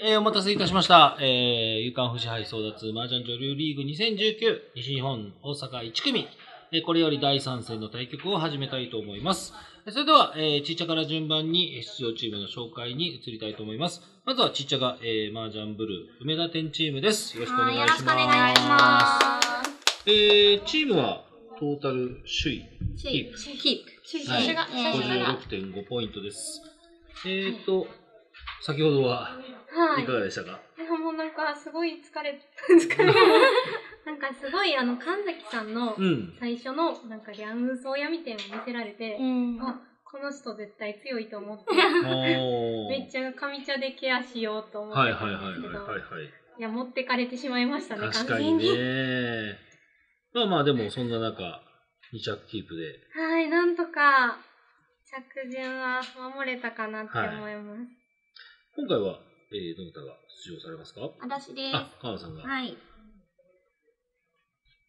えー、お待たせいたしました。えー、夕刊富士杯争奪麻雀女流リーグ2019西日本大阪1組。えーこれより第3戦の対局を始めたいと思います。えーそれでは、えー、ちっちゃから順番にえー出場チームの紹介に移りたいと思います。まずはちっちゃが、えー、麻雀ブルー梅田店チームです。よろしくお願いします。よろしくお願いします。えー、チームはトータル首位。キープキープ。シはい、ュシュが、シュシュが。56.5ポイントです。えっ、ー、と、先ほどははいいかがでしたか、いやもうなんかすごい疲れ、疲れ。なんかすごいあの神崎さんのうん。最初のなんかリャンソーヤみたいなの見せられて、んあこの人絶対強いと思って、めっちゃ上茶でケアしようと思ってはいはいたんですけど、はいはいはいはい。いや持ってかれてしまいましたね確かに。ね。まあまあでもそんな中、2着キープで。はい、なんとか着順は守れたかなって思います。今回は、えー、どなたが出場されますか？私です。あ、川野さんが。はい。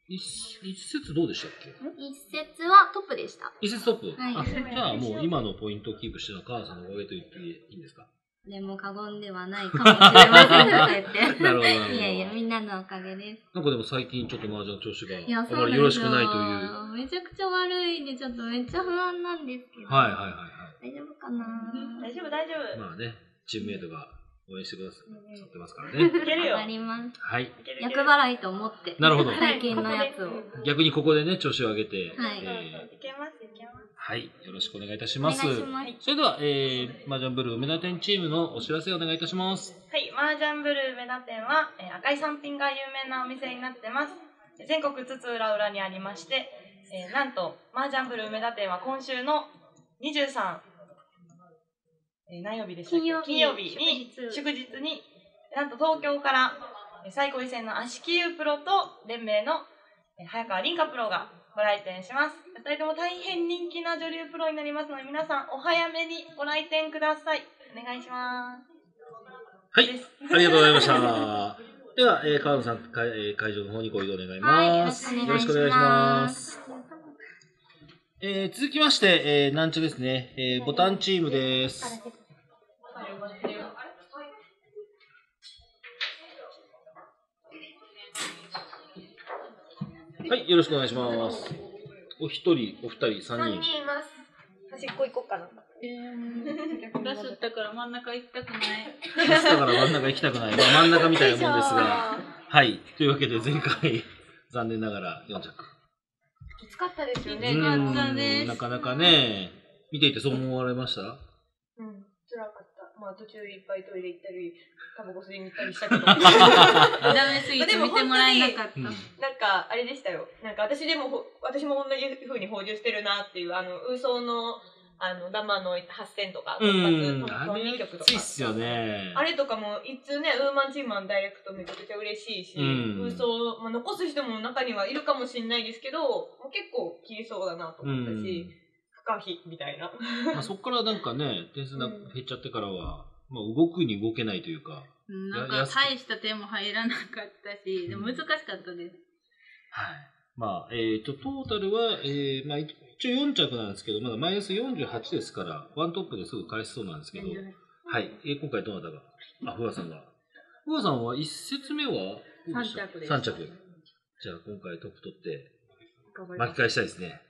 一一節どうでしたっけ？一節はトップでした。一節トップ、はいあ、じゃあ もう今のポイントをキープしてるのは川野さんのおかげと言っていいんですか？でも過言ではないかもしれませんとか言って。なるほどなるほどいやいや、みんなのおかげです。なんかでも最近ちょっと麻雀調子がいや、あそまりよろしくないという。めちゃくちゃ悪いんで、ちょっとめっちゃ不安なんですけど。はいはいはいは大丈夫かな？大丈夫大丈い。夫。まあね、チームメイトが応援してくださってますからね。いけるよ。頑張ります。はい。いけるいける厄払いと思って。なるほど。最近のやつを。逆にここでね、調子を上げて、はいえーいけますいけます。はい。よろしくお願いいたします。それでは、えー、マージャンブルー梅田店チームのお知らせをお願いいたします。はい、麻雀ブルー梅田店は、えー赤い三品が有名なお店になってます。全国津々浦々にありまして、えーなんと麻雀ブルー梅田店は今週の23、えー何曜日でしたっけ？金曜日金曜日に祝日祝日になんと東京からえー最高位戦の足利優プロと連盟のえー早川凛香プロがご来店します。2人とも大変人気な女流プロになりますので皆さんお早めにご来店ください。お願いします。はい。ありがとうございました。では、えー、川野さん、会えー会場の方にご移動願います。はい、よろしくお願いします。えー続きまして、えー、なんちゃですね、えー、ボタンチームです。はい、よろしくお願いします。お一人、お二人、三人。います。端っこ行こうかな。出しったから真ん中行きたくない。だから真ん中行きたくない。まあ、真ん中みたいなもんですが。はい。というわけで、前回、残念ながら4着。きつかったですようね。なかなかね、見ていてそう思われました？まあ途中いっぱいトイレ行ったり、タバコ吸いに行ったりしたけど。ダメすぎて見てもらえなかった。うんなんかあれでしたよ。なんか私でもほ私も同じ風に補充してるなっていうあのウーソーのあのダマの発戦とかう突ん、発あれ2曲とかきついっ。すよね。あれとかもいつねウーマンチーマンダイレクトめちゃくちゃ嬉しいし、うんウーソー、まあ、残す人も中にはいるかもしれないですけど、もう結構切りそうだなと思ったし、不可避みたいな。まあ、そこからなんかね、点数なうん減っちゃってからは、まあ、動くに動けないというか、うんなんか大した手も入らなかったし、でも難しかったです。はい。まあ、えっ、と、トータルは、えー、まあ、一応4着なんですけど、まだマイナス48ですから、ワントップですぐ返しそうなんですけど、はい。えー今回どなたが？あ、ふわさんが。ふわさんは1節目は三着です3着。じゃあ今回トップ取って。巻き返したいですね。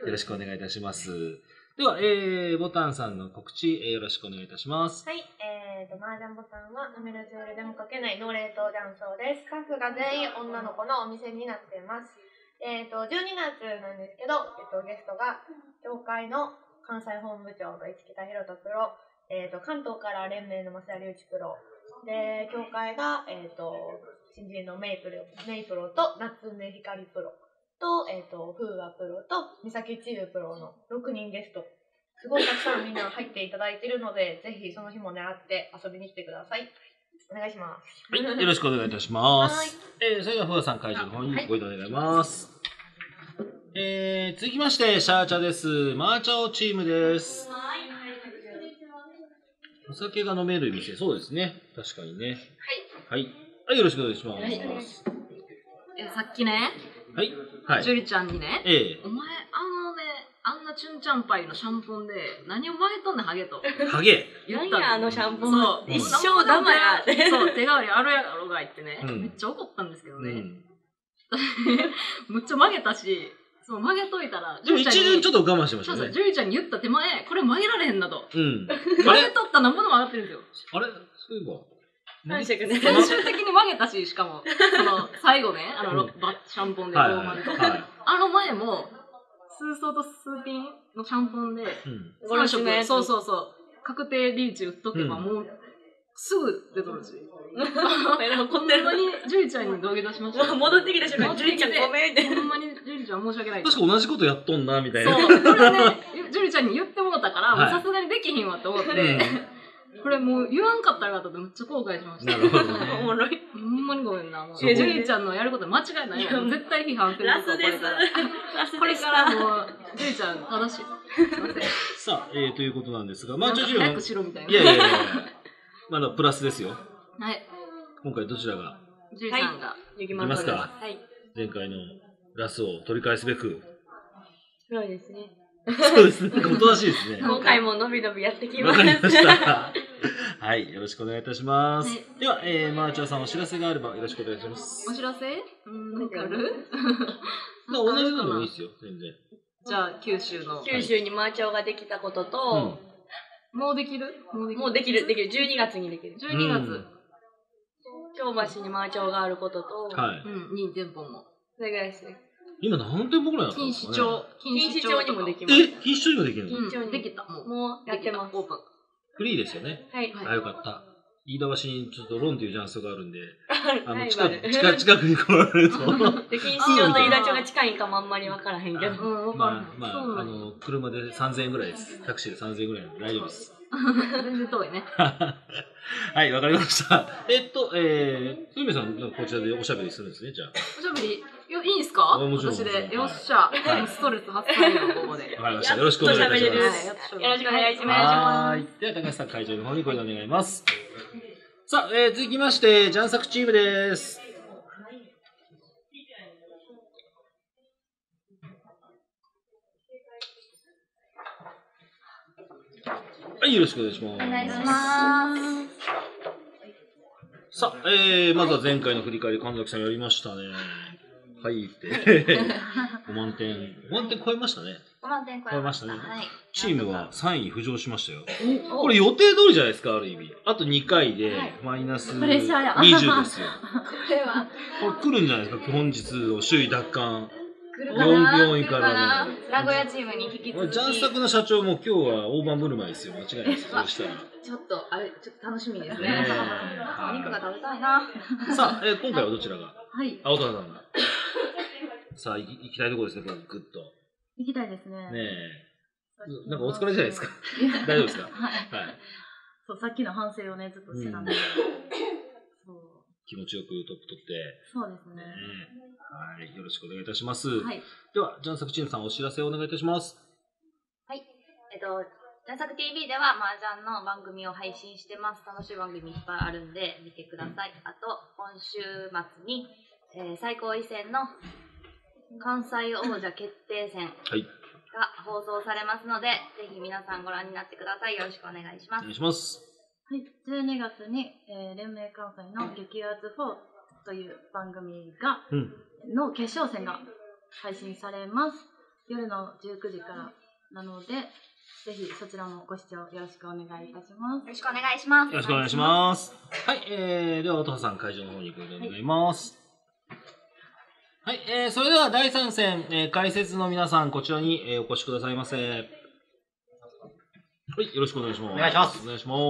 はい。よろしくお願いいたします。では、えー、ボタンさんの告知、えーよろしくお願いいたします。はい、えーと、麻雀ボタンは、飲めるジュールでもかけないノーレート雀荘です。スタッフが全員女の子のお店になっています。えーと、12月なんですけど、えっと、ゲストが、協会の関西本部長の市北博人プロ、えーと、関東から連盟の増田隆一プロ、で、協会が、えーと、新人のメイプル、メイプロと夏目光プロと、えーと、風和プロと三崎千優プロの6人ゲストすごいたくさんみんな入っていただいているので、ぜひその日も狙って遊びに来てください。お願いします。はい、よろしくお願いいたします。はいえー、それでは、ふわさん会場の方にご移動願います。えー、続きまして、シャーチャです。マーチャオチームです。お酒が飲める店、そうですね。確かにね。はい。はい。よろしくお願いします。はいさっきね、はい。ジュリちゃんにね、ええお前、あのね、あんなチュンチャンパイのシャンポンで、何を曲げとんねん、ハゲと。ハゲ？言った何やあのシャンポン？そう。一生ダマやそう、手代わりあるやろが言ってね、うんめっちゃ怒ったんですけどね。うん。むっちゃ曲げたし、そう、曲げといたら、でも一瞬ちょっとっと我慢してましたそうそう、ね。ジュリちゃんに言った手前、これ曲げられへんなと。うん。あ曲げれとったら何ぼでも上がってるんですよ。あれ？そういえば。最終的に曲げたし、しかも、その、最後ね、あの、うんバシャンポンではいはいローマンと。はい。あの前も、数層と数ピンのシャンポンで、うん。ゴル3フのやつ色、そうそうそう、確定リーチ打っとけば、うんもう、すぐ出とるし。怒ほんまに、ジュリちゃんに土下座しました。戻ってきた瞬間ジュリちゃんごめんってほんまにジュリちゃん申し訳ない。確か同じことやっとんな、みたいな。そう、これね、ジュリちゃんに言ってもらったから、さすがにできひんわって思って、うんこれもう言わんかったらよかっためっちゃ後悔しました。なるほどね おもろいほんまにごめんな。もうジそうュリちゃんのやること間違いないよ。もう絶対批判するラスですこれから。もう、ジュリちゃん正しい。すいません。さあ、えー、ということなんですが、まあ、なんかちょちょ早くしろみたいな。いやいやいやいやまだプラスですよ。はい。今回どちらが？ジュリさんが。ゆきいますかはい前回のラスを取り返すべく。そうですねそうですね。おとなしいですね。今回ものびのびやってきますわかりました。はい、よろしくお願いいたします。はいでは、えー、マーチャーさんお知らせがあればよろしくお願いします。お知らせ？うん、なんかある？まあ、同じのでもいいですよ、全然。じゃあ、九州の。九州にマーチョができたことと、もうできる？もうできる？もうできるできる12月にできる12月。うん京橋にマーチョがあることと、はい。うん、2店舗も。それぐらいですね今何店舗ぐらいなの錦糸町。錦糸町にもできまますえ、錦糸町にもできるの？うん錦糸町にできた。もう。もうやってますオープン。フリーですよね。はいはいあ、よかった。飯田橋にちょっとロンっていうジャンスがあるんで、あの、近く、近く近くに来られると。で錦糸町と飯田町が近いんかもあんまり分からへんけどまる。あ、まあ、あの、車で3000円ぐらいです。タクシーで3000円ぐらいなんで大丈夫です。全然遠いね。はい、わかりました。えっと、えー、ふみさん、こちらでおしゃべりするんですね、じゃあ。おしゃべり、よいいんすか？私で。よっしゃ。いストレス発散よ、ここで。わかりました。よろしくお願いします。よろしくお願いしますはーい。では、高橋さん、会場の方にご移動願います。さあ、えー、続きまして、ジャンサクチームです。はい、よろしくお願いします。お願いします。さあ、えー、まずは前回の振り返り、神崎さんやりましたね。はいって。5万点。5万点超えましたね。5万点超えました。ねはい。チームは3位に浮上しましたよ。これ予定通りじゃないですか、ある意味。あと2回でマイナスプレッシャーや20ですよ。これはこれ来るんじゃないですか、本日の首位奪還。来る4かな？位からの。名古屋チームに引き続き。ジャンサクの社長も今日は大盤振る舞いですよ。間違いないです。そしたら。ちょっと、あれ、ちょっと楽しみですねね。お肉が食べたいな。さあ、えー今回はどちらが？はい。青田さんが。さあ、行き行きたいところですね、これグッと。行きたいですね。ねえ。なんかお疲れじゃないですか。大丈夫ですか？はい。はい。そう、さっきの反省をね、ずっとしてたんで。そう。気持ちよくトップ取って。そうですね。ねはい。よろしくお願いいたします。はい。では、ジャンサクチームさん、お知らせをお願いいたします。はい。えっと、ジャンサク TV では麻雀の番組を配信してます。楽しい番組いっぱいあるんで見てください。あと、今週末に、えー最高位戦の関西王者決定戦はい。が放送されますので、ぜひ皆さんご覧になってください。よろしくお願いしますお願い。します。はい。12月に、えー連盟関西の激アツ4という番組が、うん。の決勝戦が配信されます。夜の19時からなので、ぜひそちらもご視聴よろしくお願いいたしますよ。ろしくお願いします。よろしくお願いします。はい、えー、では、音羽さん、会場の方にご移動願います。はい、えー、それでは第3戦、えー、解説の皆さん、こちらに、えー、お越しくださいませ。はい、よろしくお願いします。お願いしますお願いします。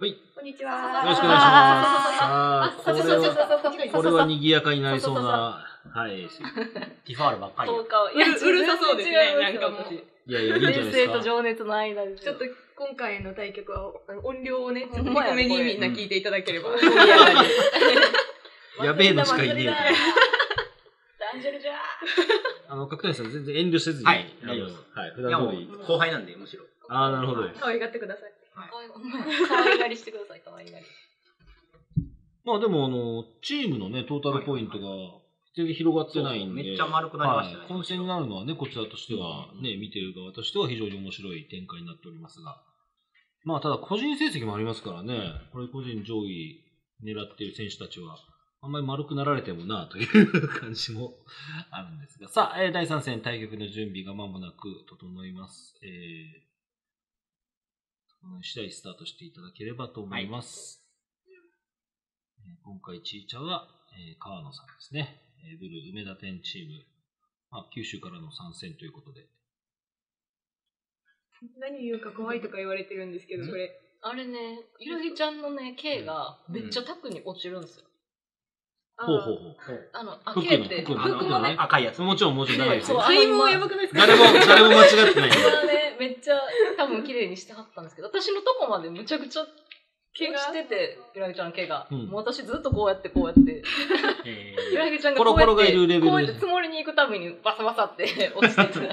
はい、よこんにちは。ろしくお願いします。さ あ、これは、これは賑やかになりそうな、はい。ティファールばっかりや。そうかうるうるさそうですねなんか私いやいや、いいんじゃないですか。情熱の間ですちょっと今回の対局はあの音量をね、ちょっと低めにみんな聞いていただければ。やべえのしかいねえと。ダンジェルじゃあの、角谷さん、全然遠慮せずに、はい大丈夫ですはい、普いやもう段通り。後輩なんで、むしろ。ああ、なるほど。可愛がってください。可愛がりしてください可愛がりまあでも、あの、チームのね、トータルポイントが、全然広がってないんで。めっちゃ丸くなりましたねはい。混戦になるのはね、こちらとしては、ね、見てる側としては非常に面白い展開になっておりますが。まあ、ただ個人成績もありますからね、これ個人上位狙っている選手たちは、あんまり丸くなられてもな、という感じも あるんですが。さあ、えー第3戦対局の準備が間もなく整います。えー、その次第スタートしていただければと思います。えー今回、チーチャは、えー川野さんですね。えーブルー梅田店チーム。まあ、九州からの参戦ということで。何言うか怖いとか言われてるんですけど、これ。あれね、ゆらぎちゃんのね、K がめっちゃタクに落ちるんですよ。ほうほうほう。あの、あ、服の K って、服のね、赤いやつ。もちろん、もちろん長いですよ。そう買い物やばくないですか？誰も、誰も間違ってないんで。これはね、めっちゃ多分綺麗にしてはったんですけど、私のとこまでむちゃくちゃ毛がしてて、ゆらぎちゃんの毛が。うんもう私ずっとこうやってこうやって、え ゆらぎちゃんがこうやって、コロコロがいるレベルでこうやって積もりに行くたびにバサバサって落ちてて、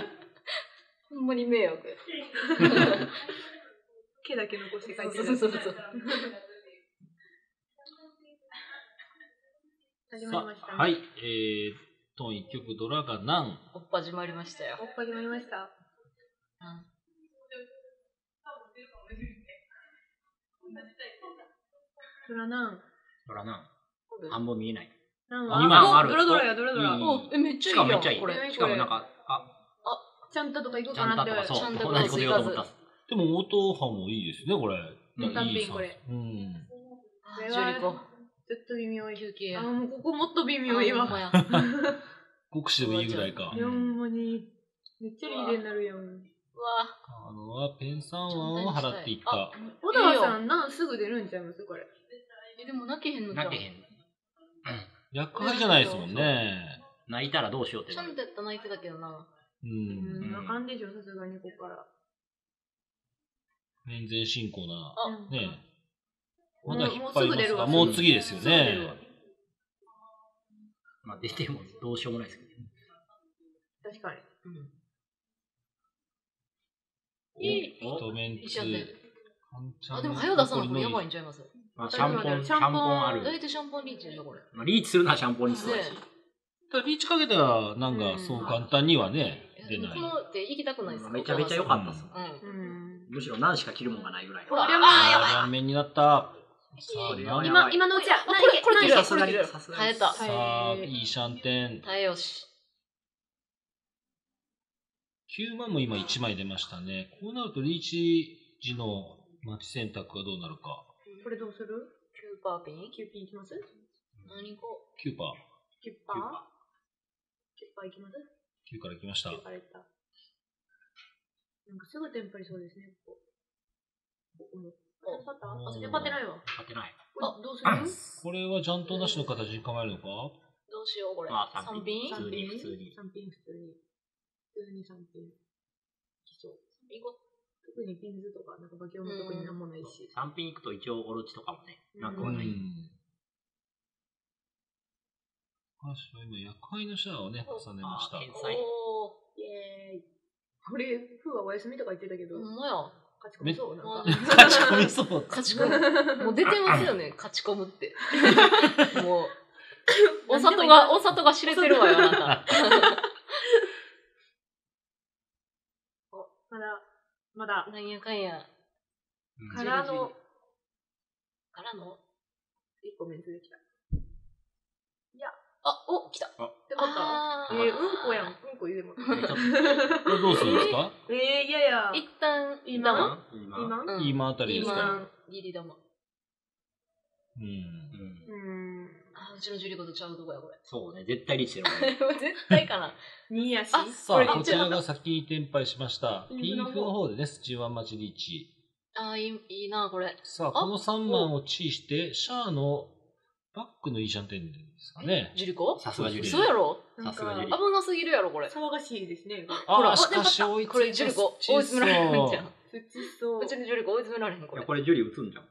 ほんまに迷惑。毛だけ残して書いてる。そうそうそうそう。始まりました、ね。はい。えー、トン一曲ドラが何？おっぱ始まりましたよ。おっぱ始まりました。うんドラナン。ー、ほらな。半分見えない。ナン二枚はあるドラドラや、ドラドラ。いいお、え、めっちゃいい。しかもめっちゃいいこれ。。しかもなんか、あ、ちゃんととか行こうちゃんかなって。ととかそう。ちゃんと同じこと言おうと思った。でも、音波もいいですね、これ。うん単品いいさこれ。うん。あジュリコ。ずっと微妙い。休憩や。あ、もうここもっと微妙いわ。や 国士でもいいぐらいか。いや、ほんまに。めっちゃリーデになるやん。うわあのはペン3万を払っていった。小田さん、なんすぐ出るんちゃいます？これ。え、でも泣けへんのじゃん。泣けへん。役杯じゃないですもんね。泣いたらどうしようってちゃんとやったら泣いてたけどな。う。うんん、あかんでしょ、さすがにここから。面前進行な。あ、ねまだ引っ張りますが、ももう次ですよね。まあ出てもどうしようもないですけど。確かに。いいお一メンツ一緒やって。半チャンあ、でも、はよ出さなこれやばいんちゃいます？まあ、シャンポン、シャンポンあるどう。やってシャンポンリーチんのこれ。まあ、リーチするのはシャンポンにするし。リーチかけたら、なんか、そう簡単にはね、出ないこ。のって行きたくないですかめちゃめちゃ良かったっす。うん。うん。むしろ何しか着るもんがないぐらい。ほら、ああやばいー、やばい。顔面になった。今、今のうちや。あ、これ、これさすがにさすがに。さあ、いいシャンテン。耐えよし。9万も今1枚出ましたね。こうなるとリーチ時の待ち選択はどうなるか。これどうする？キューパーピン？キューピーいきます？何こ9パー。キュッパー？キュッパーいきます？9から来ましたキュッ。パーいった。なんかすぐテンパりそうですね、ここ。ここも。おテンパった？あ、てないわ。買ってない。あ、どうする？これはジャントなしの形に構えるのか？どうしよう、これ。あ三三品？普通に普通に三品普通に。普通に三品。基礎。行こ特にピンズとか、なんかバキオも特になんもないし。3品行くと一応オロチとかもね、なくうはない。ん。高橋は今、夜会のシャアをね、重ねましたあ。天う。才おイエーイ。これ、フーはお休みとか言ってたけどー。ほ、んまや。勝ち込みそう、なんか。勝ち込みそう。勝ち込む。もう出てますよね、勝ち込むって。もう、お里が、お里が知れてるわよ、あなた。まだ、まだ、なんやかんや。うんからの、からの、一個メンツできた。あ、お、来た。ってことえー、うんこやん。うんこ言うでも。ちょっとこれどうするんですか？えー、いやいや。一旦、今？玉今？今？うん今あたりですか？今、ギリ玉。うん。うんうん。あ、うちのジュリコとちゃうとこや、これ。そうね、絶対リーチしてるもんね。絶対かな。にやし？あさあ、こちらが先に転廃しました。ピンフの方でね、スチーワンマチリーチ。あー、いい、いいな、これ。さあ、この3番をチーして、シャアのバックのいいシャンテンですかね。ジュリコ？さすがジュリそうやろ？なん危なすぎるやろ、これ。騒がしいですね。あらしかし追いこれ、ジュリコ、追い詰められるんじゃん。うう。ちのジュリコ追い詰められへん、こいや、れ。これジュリ打つんじゃん。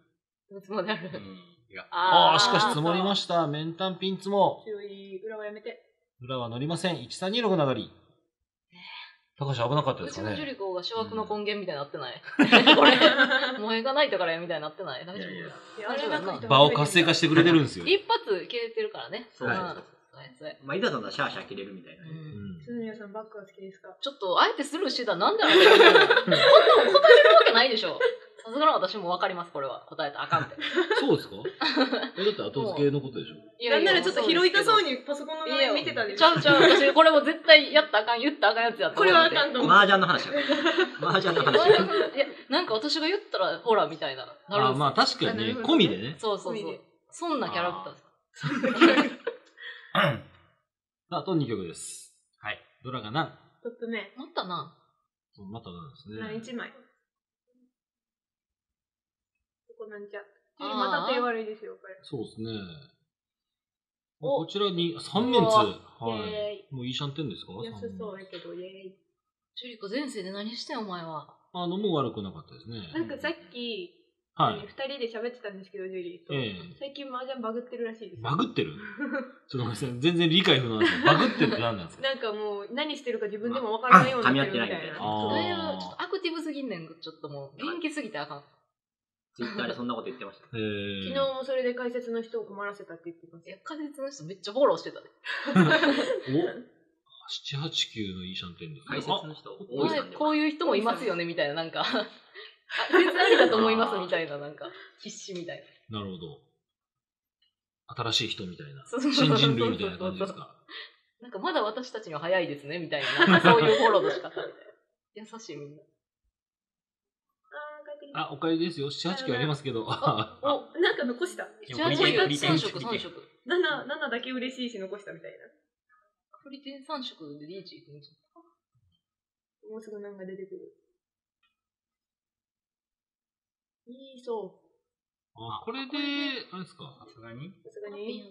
追い詰められる。ああ、しかしー積もりました。メンタンピンツも。強い裏はやめて。裏は乗りません。1326流り。高橋危なかったですかうちのジュね。リコが諸悪の根源みたいになってない？これ、萌えがないとからやみたいになってない。大丈夫場を活性化してくれてるんですよ。一発切れてるからね。そううんそうそうやつや。まあ、いざとならシャーシャー切れるみたいな。うん鈴宮さんバッグは好きですか？ちょっと、あえてスルーしてたらなんであれ？こんなの答えれるわけないでしょ。さすがの私もわかります、これは。答えたらあかんって。そうですか？え、だって後付けのことでしょいなんならちょっと拾いたそうに。にパソコンの画面見てたでしちゃうちゃう。私、これも絶対やったらあかん、言ったらあかんやつやった。これはあかんと思う麻雀の話や。麻雀の話や。いや、なんか私が言ったら、ほら、みたいな。なあまあ確かにね、込みでね。そうそうそう。そんなキャラクターです。さあ、あと2曲です。はい。ドラが何？トップ目またな。またなんですなね。1枚？ここなんちゃまた手悪いですよこれそうですね。おこちらに3面うわツ。はい。もういいシャンテンですか？安そうやけどイエジュリコ前世で何してんお前は。あの、もう悪くなかったですね。なんかさっきはい。2人で喋ってたんですけどジュリーとええ最近麻雀バグってるらしいですバグってる？ちょっとごめんなさい。全然理解不能なんです バグってるって何なんですか？なんかもう何してるか自分でもわからないようになってるみたいな噛み合ってないみたいなあーだいぶちょっとアクティブすぎんねん、ちょっともう。元気すぎてあかん。ツイッターでそんなこと言ってました。えー、昨日もそれで解説の人を困らせたって言ってますいや、仮説の人めっちゃフォローしてたで。お ?7、8、9のいいシャンテンですね。解説の人多いさんでこういう人もいますよね、みたいな、なんか。あ説ありだと思います、みたいな、なんか。必死みたいな。なるほど。新しい人みたいな。新人類みたいな感じですか？なんかまだ私たちには早いですね、みたいな。そういうフォローの仕方みたいな。優しいみんな。あお帰りですよ。7、8、9ありますけど。あおなんか残したでもじゃあ、振り手振り手3色、3色。7, 7だけ嬉しいし残したみたいなフリテン3色でリーチ行くんじもうすぐなんか出てくるいいそうあ、これで、あれですか？さすがに？さすがゃん。に？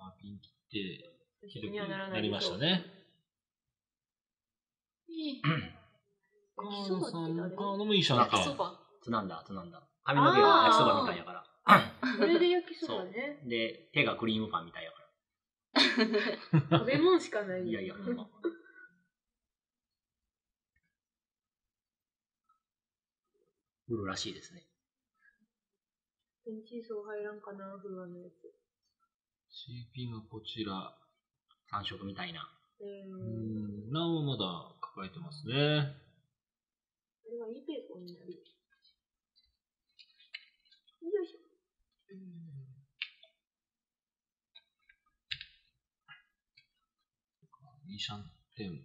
あピン切って、私にはならなないりましたね。いい。カ焼きそばってーンさん、誰カーノもいいシャンテン。焼きそば。つなんだ、つなんだ。髪の毛は焼きそばみたいやから。これで焼きそばね で、手がクリームパンみたいやか 食べ物しかないら。いやいや、ほんま。売るらしいですね。ペンチーソー入らんかなフワのやつ CP がこちら。三色みたいな。えうー、ん、なおまだ抱えてますね。これはいいペーコになるよいしょいいシャンテン。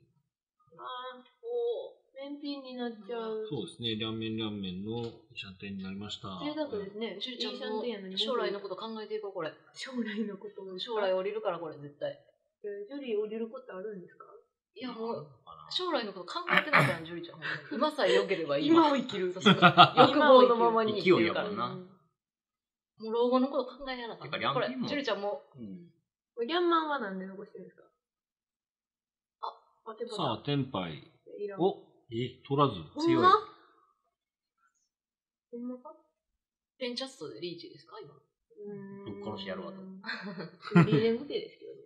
あーおー燃品になっちゃうそうですね。両面両面のシャンテンになりました。贅沢ですねシュリちゃんも将来のこと考えていこう、これ。将来のことを将来降りるから、これ、絶対。えージュリー降りることあるんですか？いや、もう、将来のこと考えてないから、ジュリちゃん。今さえ良ければいい。今を生きる欲望のままに生きてるから。なもう老後のこと考えやなあかんてかこれジュリちゃんも、うん。これリャンマンはなんで残してるんですか？あ、あ、手羽さあ、テンパイ。いらんおえ、取らず。強いほんまほんまか？ペンチャストでリーチですか、今。うーんぶっ殺してやるわとリーデングテですけどね。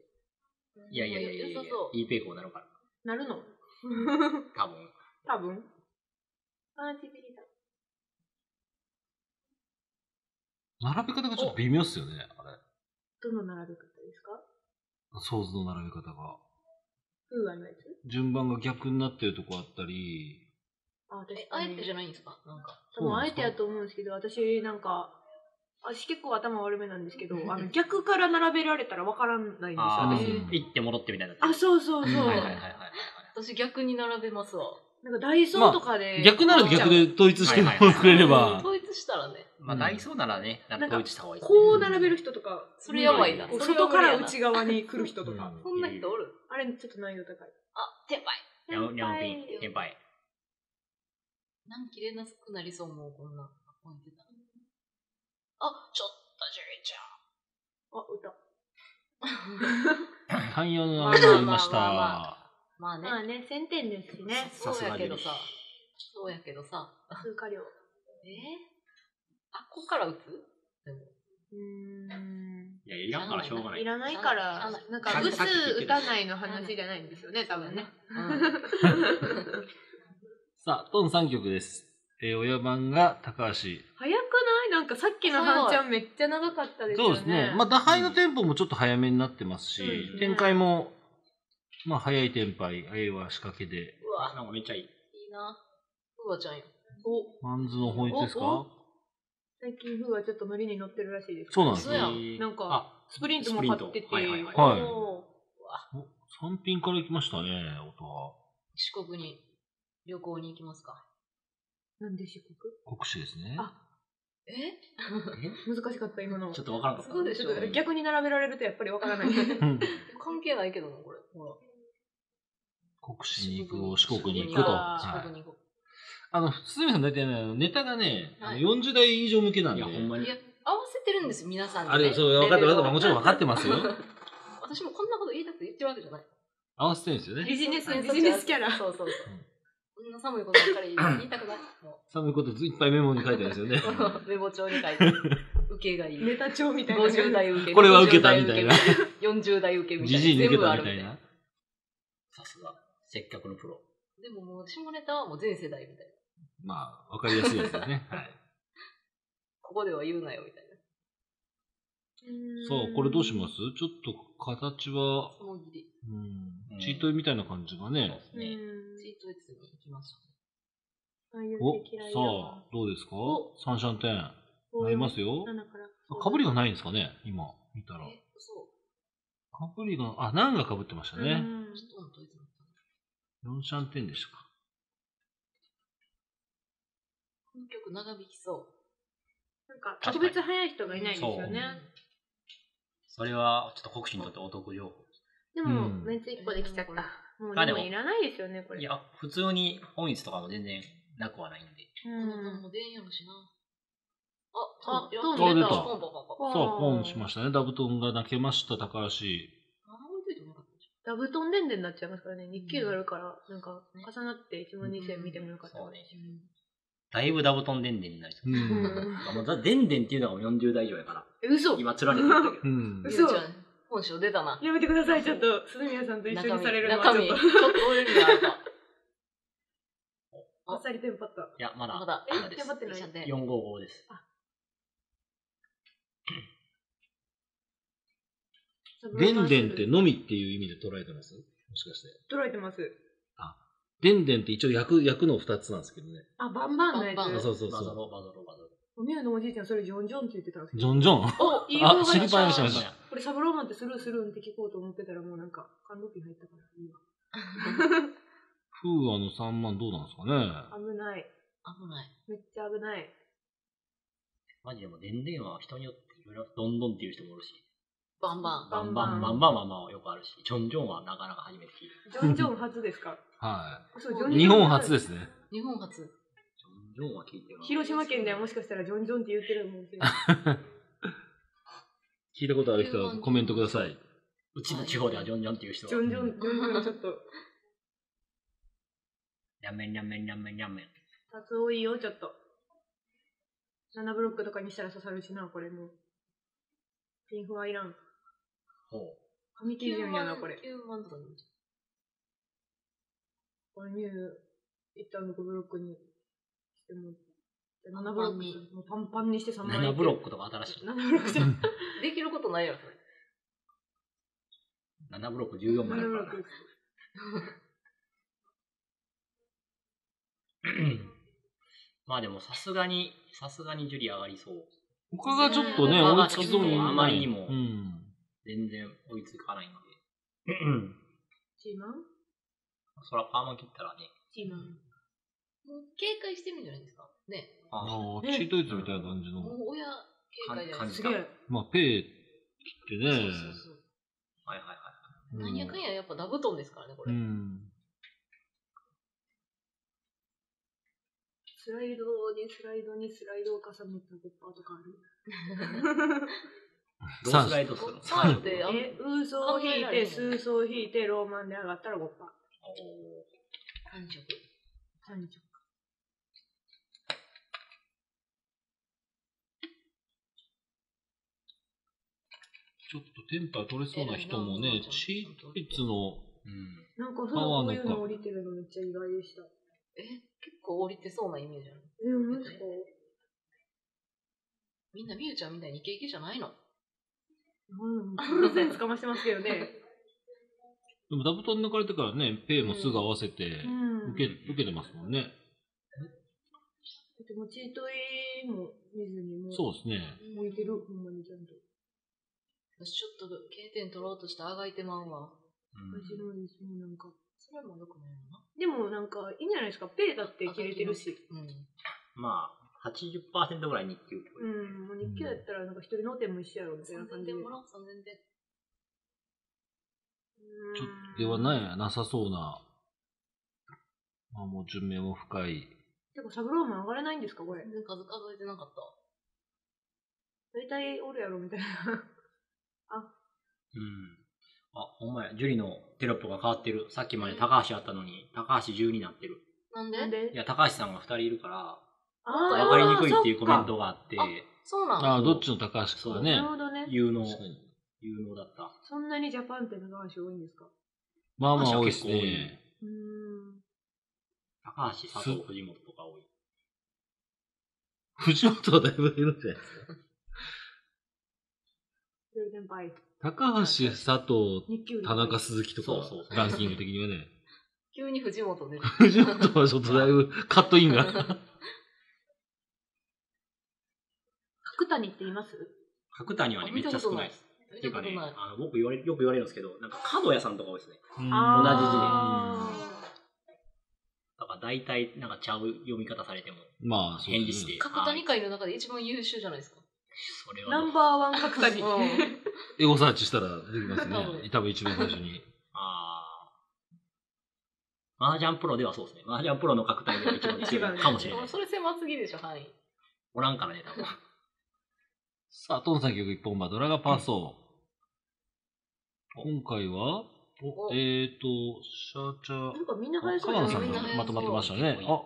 いやいやいやいやいや良さそう。いいペイコになるから。なるの？多分。多分。あー、ちびりだ。並べ方がちょっと微妙っすよね、あれ。どの並べ方ですか？ソーズの並べ方が。フーアのやつ順番が逆になってるとこあったり。あ、確え、かに。あえてじゃないんですか？なんか。多分あえてやと思うんですけど、私なんか、私結構頭悪めなんですけど、あの逆から並べられたらわからないんですよ、あ私。行って戻ってみたいな。あ、そうそうそう。はいはいはいはいはい。私逆に並べますわ。なんかダイソーとかで、逆なら逆で統一してくれれば。したらね、まあ、ダイソーならね、なんか統一した方がいいこう並べる人とか、それやばいな。外から内側に来る人とか、うんそんな人おる？あれちょっと難易度高い。あ、テンパイ。ニャンニャンピン、テンパイ。なん切れなくなりそう、もうこんな。置いてたらあ、ちょっとジュリちゃん。あ、歌。汎用のあれになりましまあまあまあた。まあね。まあね、1000点ですしね。そうやけどささ。そうやけどさ。通過量。え？あ、こっから打つ？でも。うーん。いや、いらんからしょうがないい。らないからなんか、さ打つさっき聞いてる打たないの話じゃないんですよね、多分ね。さあ、トン3曲です。えー、親番が高橋。早くない？なんかさっきの半ちゃんめっちゃ長かったですよね。そうですね。まあ、打敗のテンポもちょっと早めになってますし、そうですね展開も、まあ、早い展開、あるいは仕掛けで。うわ、なんかめっちゃいい。いいな。うわちゃんや。おマンズの法律ですおか最近風はちょっとノリに乗ってるらしいです。そうなんですよ。なんかあ、スプリントも買ってて。はいはいはいはいおお三品から来ましたね、音は。四国に旅行に行きますか。ーなんで四国？国士ですね。あえ？難しかった今の。ちょっとわからんかった。そうでしょ逆に並べられるとやっぱりわからない。うん関係ないけどな、これ。ほら。国士に行く、四国に行くと。四国に行こあの、堤さん大体ね、ネタがね、はい40代以上向けなんで。いや、ほんまう。にい。や、合わせてるんですよ、皆さんに、ね。あれ、そう、分かってる、分かってる、もちろん分かってますよ。私もこんなこと言いたくて言ってるわけじゃない。合わせてるんですよね。ビジネス、はいビジネスキャラ。そうそうそう。こんな寒いことばっかり言いたくない。も寒いこといっぱいメモに書いてあるんですよね。う メモ帳に書いて、受けがいい。ネタ帳みたいな。50代受け。これは受けたみたいな。40代受けみたいな。じじいに受けたみたいな。さすが。接客のプロ。でももう、下ネタはもう全世代みたいな。まあ、わかりやすいやつですね。はい。ここでは言うなよみたいな。そう、これどうします？ちょっと形は、そのぎり。うん、チートイみたいな感じがね。うね。ん。チートイツに行きましょうお、さあ、どうですか？お三シャンテン。おなりますよ。7かぶりがないんですかね？今、見たう。ら。え、そかぶりが、あ、何がかぶってましたね？うんう。ちょっと統一だった。4シャンテンでしたか。この曲長引きそう。なんか特別早い。人がい。ない。んですよね。それは、ちょっと国士にとってお得情報。でも、うんメンツ1個できちゃった。もうでもい。らない。ですよね、これ。い。や、普通に本日とかも全然なくはない。んで。うん。もう出んやろしな。ああ、トン出たポンポンポンポン。さあ、ポンしましたね。ダブトンが泣けました、高橋。ダブトンでんでになっちゃい。ますからね。日経があるから、なんか、重なって1万2000見てもよかった。そうね。だいぶダブトンデンデンになりそうう。ん。あもうだデンデンっていうのがもう40代以上やから。え嘘今、つられてるんだけど。うん。嘘本性出たな。やめてください、ちょっと、鈴宮さんと一緒にされるのは中身、ちょちょっと。っと俺にあるか。あっさりテンパった。いや、まだ、まだ、えテンパってないちゃんと455です。でんでんってのみっていう意味で捉えてます？もしかして。捉えてます。でんでんって一応役、役の二つなんですけどね。あ、バンバンのやつ？バンバンあそうそうそバゾロ、バゾロ、バゾロ。おみやのおじいちゃん、それジョンジョンって言ってたんですう。け？ど。ジョンジョン？お、いいあ心配にしまし。したたこれサブローマンってスルーするんって聞こうと思ってたらもうなんか、感動ピ入ったからいいわ。フーアの3万どうなんですかね。危ない。危ない。めっちゃ危ない。マジでも、デンデンは人によっていろいろ、どんどんっていう人もおるし、バンバン。バンバン、バンバンはまあよくあるし、ジョンジョンはなかなか初めて聞いた。ジョンジョン初ですか？はそう、ジョンい。日本初ですね。日本初。ジョンジョンは聞いてる。広島県ではもしかしたらジョンジョンって言ってるかもしれない。聞いたことある人はコメントください。うちの地方ではジョンジョンっていう人はジョンジョン、ジョンジョンちょっと、にゃんめんにゃんめんにゃんめんにゃんめん。タツ多いよ、ちょっと。7ブロックとかにしたら刺さるしな、これもう。ピンフはいらん。ほう。神基準やな、これ。9万とかに。これ見る、一旦6ブロックにしても、7ブロックに、もうパンパンにして3万円。7ブロックとか新しい。7ブロックじゃん。できることないやろ、それ。7ブロック14枚7だからブロック。な。まあでもさすがに、さすがにジュリ上がりそう。他がちょっとね、追いつきそうに。あまりにもうん。全然追いつかないんで。チーマンそらパーマ切ったらね。チーマン。もう警戒してるんじゃないですか？ね。あああ、チートイツみたいな感じの。もう親警戒じゃないですすか。げえ。まあ、ペイ切ってね。そうそうそう。はいはいはい。うんなんやかんややっぱダブトンですからね、これ。うん。スライドにスライドにスライドを重ねたゴッパーとかある どうスライドするのさあって、え、ウーソーを引いて、スーソーを引いて、ローマンで上がったらゴッパー。感触。三色。ちょっとテンパ取れそうな人もね、チートイツの、うん。なんか、そういうの降りてるのめっちゃ意外でした。え、結構降りてそうなイメージある。え、マジか？みんなみゆちゃんみたいにイケイケじゃないの？うん、プロセスかましてますけどね。でも、ダブトン抜かれてからね、ペイもすぐ合わせてう、ん。受け、受けてますもんね。でもチートイも見ずにもう、そうですね。向いてる、ほんまにちゃんと。私ちょっと K 点取ろうとしてあがいてまうわ。ですもうなんか。それもよくないよな。でもなんか、いいんじゃないですか？ペイだって切れてるし。うん。まあ、80%ぐらい日給。うん、もう日記だったらなんか一人の点も一緒やろみたいな感3000じで。点もらおう、3000点。うんちょっと、ではね、なさそうな。まあもう順目も深い。てか、サブローも上がれないんですかこれ？数数えてなかった。大体おるやろみたいな。うん。あ、ほんまや。ジュリのテロップが変わってる。さっきまで高橋あったのに、高橋10になってる。なんで？なんで？いや、高橋さんが2人いるから、あわかりにくいっていうコメントが。があって、あそうなんああ、どっちの高橋かなねる。ほどね。有能、有能だった。そんなにジャパンって長橋多いんですか？まあまあ多いですね。うーん。高橋、佐藤、藤本とか多い。藤本はだいぶいるんじゃないですか。高橋、佐藤、田中、鈴木とかそうそうそ、うランキング的にはね。急に藤本出る。藤本はちょっとだいぶカットインが。角谷って言います？角谷はね、めっちゃ少ないです。見っていうかねあの僕言われよく言われるんですけど、なんか角屋さんとか多いですね。うんあだから大体なんかちゃう読み方されても、まあ、そうですね返事して。角谷会の中で一番優秀じゃないですか。それーナはどう？ンバーワン角谷。うん。エゴサーチしたら出てきます多ね。分多分一番最初に。あー。麻雀プロではそうですね。麻雀プロの角谷が一番強いかもしれない。それ狭すぎでしょ、範囲。おらんからね、多分。さあ、トンさん曲一本馬、ドラガパーソー。今回は、おおえーと、シャーチャーなんかみんなあ、早そう川野さんがまとまってましたね。あ、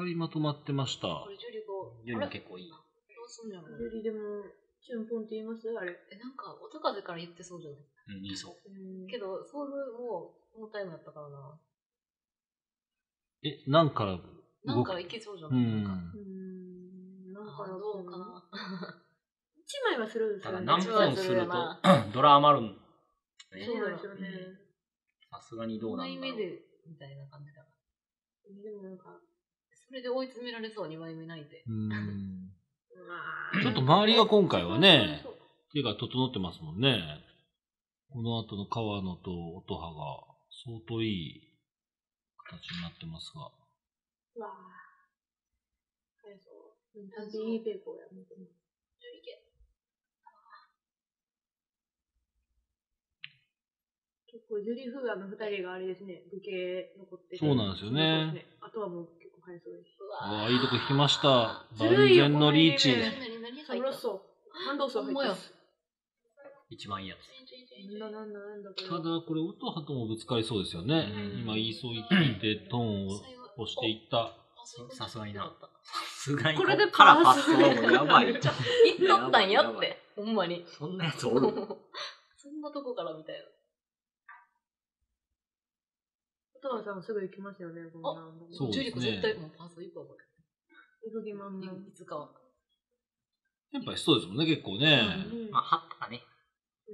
二人まとまってました。これ、ジュリコ、ジュリあれも結構いい。どうすんじゃろうよりでも、チュンポンって言います？あれ。え、なんか、音風から言ってそうじゃない？うん、いいそう。うんけど、想像もう、このタイムやったからな。え、なんから動くなんかいけそうじゃうない？なんか。んう。ん。なんかどうかな。一枚はするんですよね。ただ何本するとな、ドラ余るん。そうなんですよね。さすがにどう2なんだろう。枚目で、みたいな感じだから。でもなんか、それで追い詰められそう、2枚目ないで。うん。まちょっと周りが今回はね、手が整ってますもんね。この後の川野と音羽が相当いい形になってますが。うわぁ。早そう。うん、単純いいペーポーや。本当にジュリケ。結構、ジュリフーアの二人があれですね、武家残っててそうなんですよねあとはもう結構早そうです。わあいいとこ引きました。万全のリーチ。これ何ロッソ、感動層入ってます。一番いいやつ。なんだなんだなんだこれ。ただ、これ、音羽ともぶつかりそうですよね。うん今、言いそう言っていて、トーンを押していった。さすがにな。さすがにこれでパースパスはもうやばい。言っとったんやって。ほんまに。そんなやつおる そんなとこからみたいな。音羽さんもすぐ行きますよね、こんなん。そうジュリコ絶対もうパーソ行くわ、こ行く気満れ。々。いつかは。先輩しそうですもんね、結構ね。うんまあ、はったね。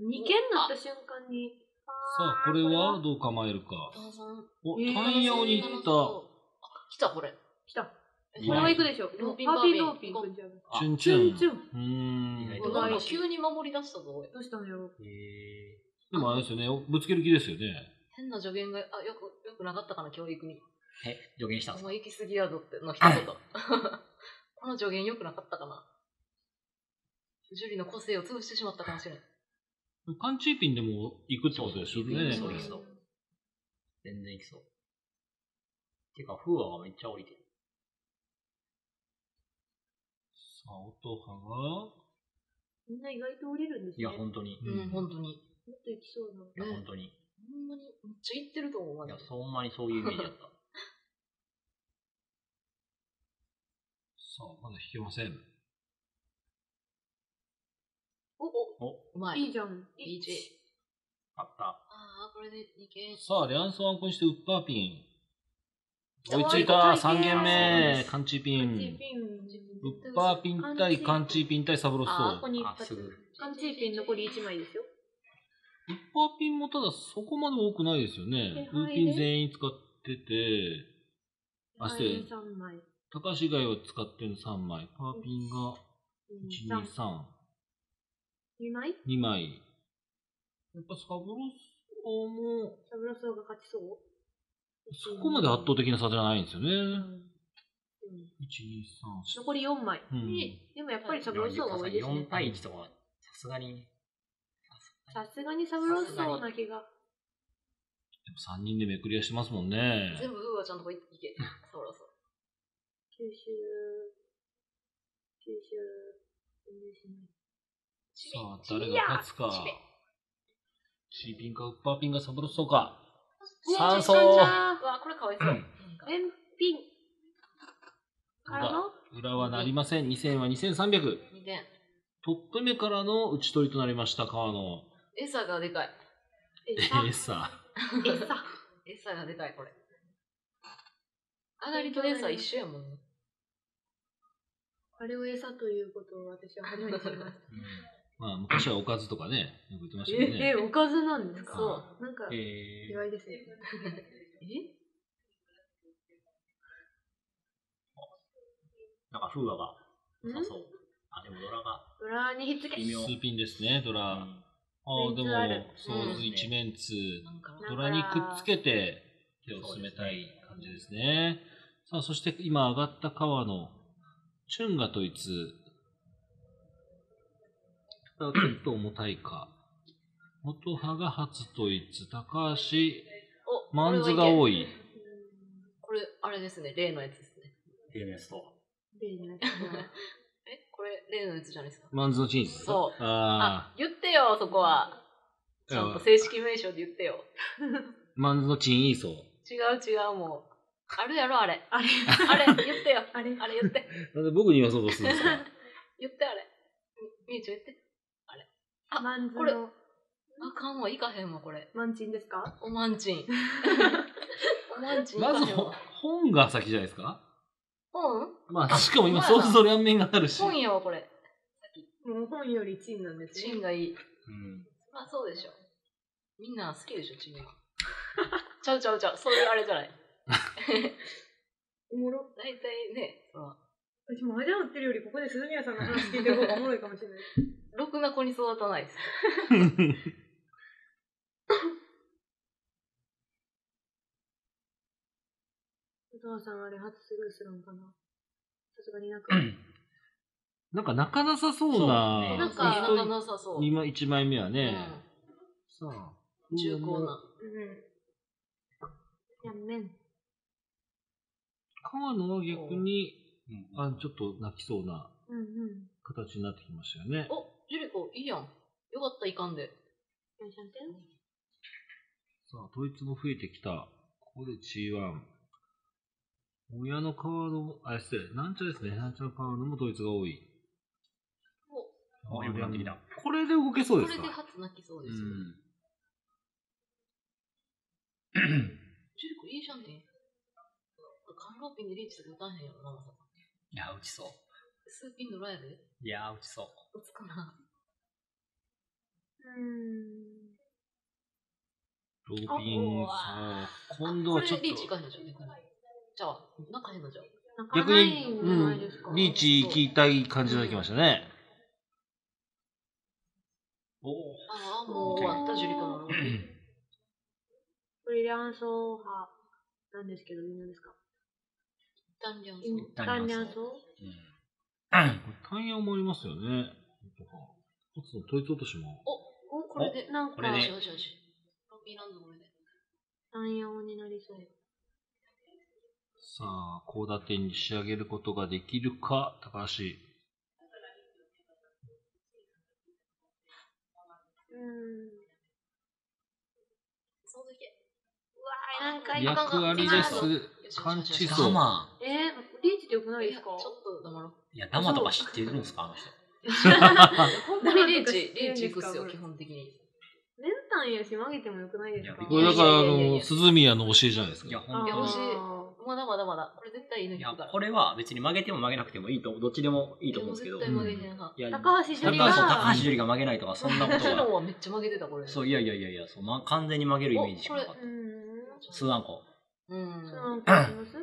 二件になった瞬間に。さあ、これはどう構えるか。ターさん。お、えータンヤオに行った。あ、来た、これ。来た。えこれは行くでしょ。ローピーピードパーピンじゃん。チュンチュン。チュンチュンうーん。急に守り出したぞ、俺。どうしたのよ。へでもあれですよね、ぶつける気ですよね。変な助言が、あ、よく、よくなかったかな、教育に。ーえ、助言したんですか？お前行き過ぎやぞっての一言。この助言よくなかったかな。ジュリの個性を潰してしまったかもしれない。パンチーピンでも行くってことですよね。そうですそう全然いきそう。てか、フーアがめっちゃ降りてる。さあ、音羽が、みんな意外と降りるんですね。いや、本当に。うんうん、本当に。もっと行きそうな。いや、本当に。ほんまに、めっちゃ行ってると思う、マい？や、ジで。そんまにそういうイメージだった。さあ、まだ引けません。お、お、お、うまい。いいじゃん。DJ。あった。ああ、これで2件。さあ、リャンソンアンコにしてウッパーピン。追いついた、3軒目、カンチーピン。カンチーピン。ウッパーピン対カンチーピン対サブロッソ。あここに一あ、発す。ぐ。カンチーピン残り1枚ですよ。ウッパーピンもただそこまで多くないですよね。えウーピン全員使ってて、あ、して、3枚。高橋以外は使ってる3枚。パーピンが1、2、3。3、2枚？2枚。やっぱサブロッソも、サブロソが勝ちそう？そこまで圧倒的な差じゃないんですよね。うん1、2、3、残り4枚。うんででもやっぱりサブロソが多いですね4。対1とかは、さすがに。さすがにサブロソな気が。3人でめくり合いしてますもんね。全部ウーはちゃんとこ行け。そうそう。九州、九州、全然しない。さあ、誰が勝つか。チーピンかウッパーピンかサブロッソか。三層。うわ、これかわいそう。なんか返品からの？裏はなりません。2000は2300。2点。トップ目からの打ち取りとなりました、川野。餌がでかい。えさえー、さえさ餌がでかい、これ。上がりと餌一緒やもんね。あれを餌ということを私は初めて知りました。まあ、昔はおかずとかね、よく言ってましたけどえ。おかずなんですか？そうなんか、え意外ですね。え？なんか、風雅がん良さそう。あ、でもドラがドラにひっつけ。微妙。スーピンですね、ドラ。ああ、でもソーズ一面ツなんかドラにくっつけて手を進めたい感じですね。さあ、そして今上がった川野、チュンが統一。ちょっと重たいか。元葉が初統一。高橋、お、マンズが多い。い。これ、あれですね、例のやつですね。ゲームやつと。例のやつえ、これ、例のやつじゃないですか？マンズのチンス。そうああ。言ってよ、そこは。ちゃんと正式名称で言ってよ。マンズのチンイーソー。違う違う、もう。あるやろ、あれ。あれあれ、言ってよ。あれあれ言って。なんで僕に言わそうとするんですか？言って、あれ。みみゆちゃん言って。あマンズこれのあかんわ、いかへんわ、これ。マンチンですか？おまんちん。おまんちんいまず。本が先じゃないですか？本？まあ、しかも今、ほんまやなソースと両面があるし。本やわ、これ。もう本よりチンなんですね。チンがいい。うん。まあ、そうでしょ。みんな好きでしょ、チンが。ちゃうちゃうちゃう。そういうあれじゃない。おもろ。大体ね、その、私もアジャン売ってるよりここで鈴宮さんの話聞いてる方がおもろいかもしれない。ろくな子に育たないです。お父さんあれ初スルーするんかな？さすがになんか。なんか泣かなさそうそうな、ですねなんか、仲なさそう。二枚一枚目はね、うさあ、ん、重厚な。うん。やんめん。川野は逆に、うんあちょっと泣きそうなうんうん。形になってきましたよね。お、ジュリコ、いいやん。よかった、いかんで。さあ、統一も増えてきた。ここで G1。親の川野、あ、失礼、なんちゃですね。なんちゃの川野も統一が多い。お、よくなってきた。これで動けそうこれですか？で初泣きそううですよ。ん。ジュリコ、いいじゃんね。カンローピンでリーチとか打たへんやろな、まさか。いや、打ちそう。スーピンドラやで。いや、打ちそう。打つかな。うん。ローピン、さあ、今度はちょっとこれリーチいかへんのじゃん、逆に。じゃあ、なんかへんのじゃん。なんか逆に、ないんじゃうんないですか。、リーチ行きたい感じになってきましたね。おああ、もう終わった、ジュリコのローピン。ブリリャンソー派なんですけど、微妙ですか？ダンリャンソー。タンニャンソータイヤもありますよね。一つの落としも。お、おこれで。なんかこ。ローピンランドこれで。単葉になりそう。さあ、高打点に仕上げることができるか、高橋。うん。そうわーなんか役割です。感知ダ層。マ。えー、リーチってよくないですかょっと黙ろう。いや、ダマとか知ってるんですか、あの人。本当にリーチ、リーチいくっすよ、これ基本的に。練炭やし曲げてもよくないですか？いやこれだから、あの、鈴宮の教えじゃないですか。いや、。あほんといや欲しいーまだまだまだ。これ絶対いいのいやこれは別に曲げても曲げなくてもいいと、どっちでもいいと思うんですけど。絶対曲げへん派。いや、高橋樹里高橋は高橋樹里が曲げないとか、そんなことは。はめっちゃ曲げてた、これ。そう、いやいやいやいや、そうま、完全に曲げるイメージしかなかっうた。ん。スーアンコ。うん。その子あります？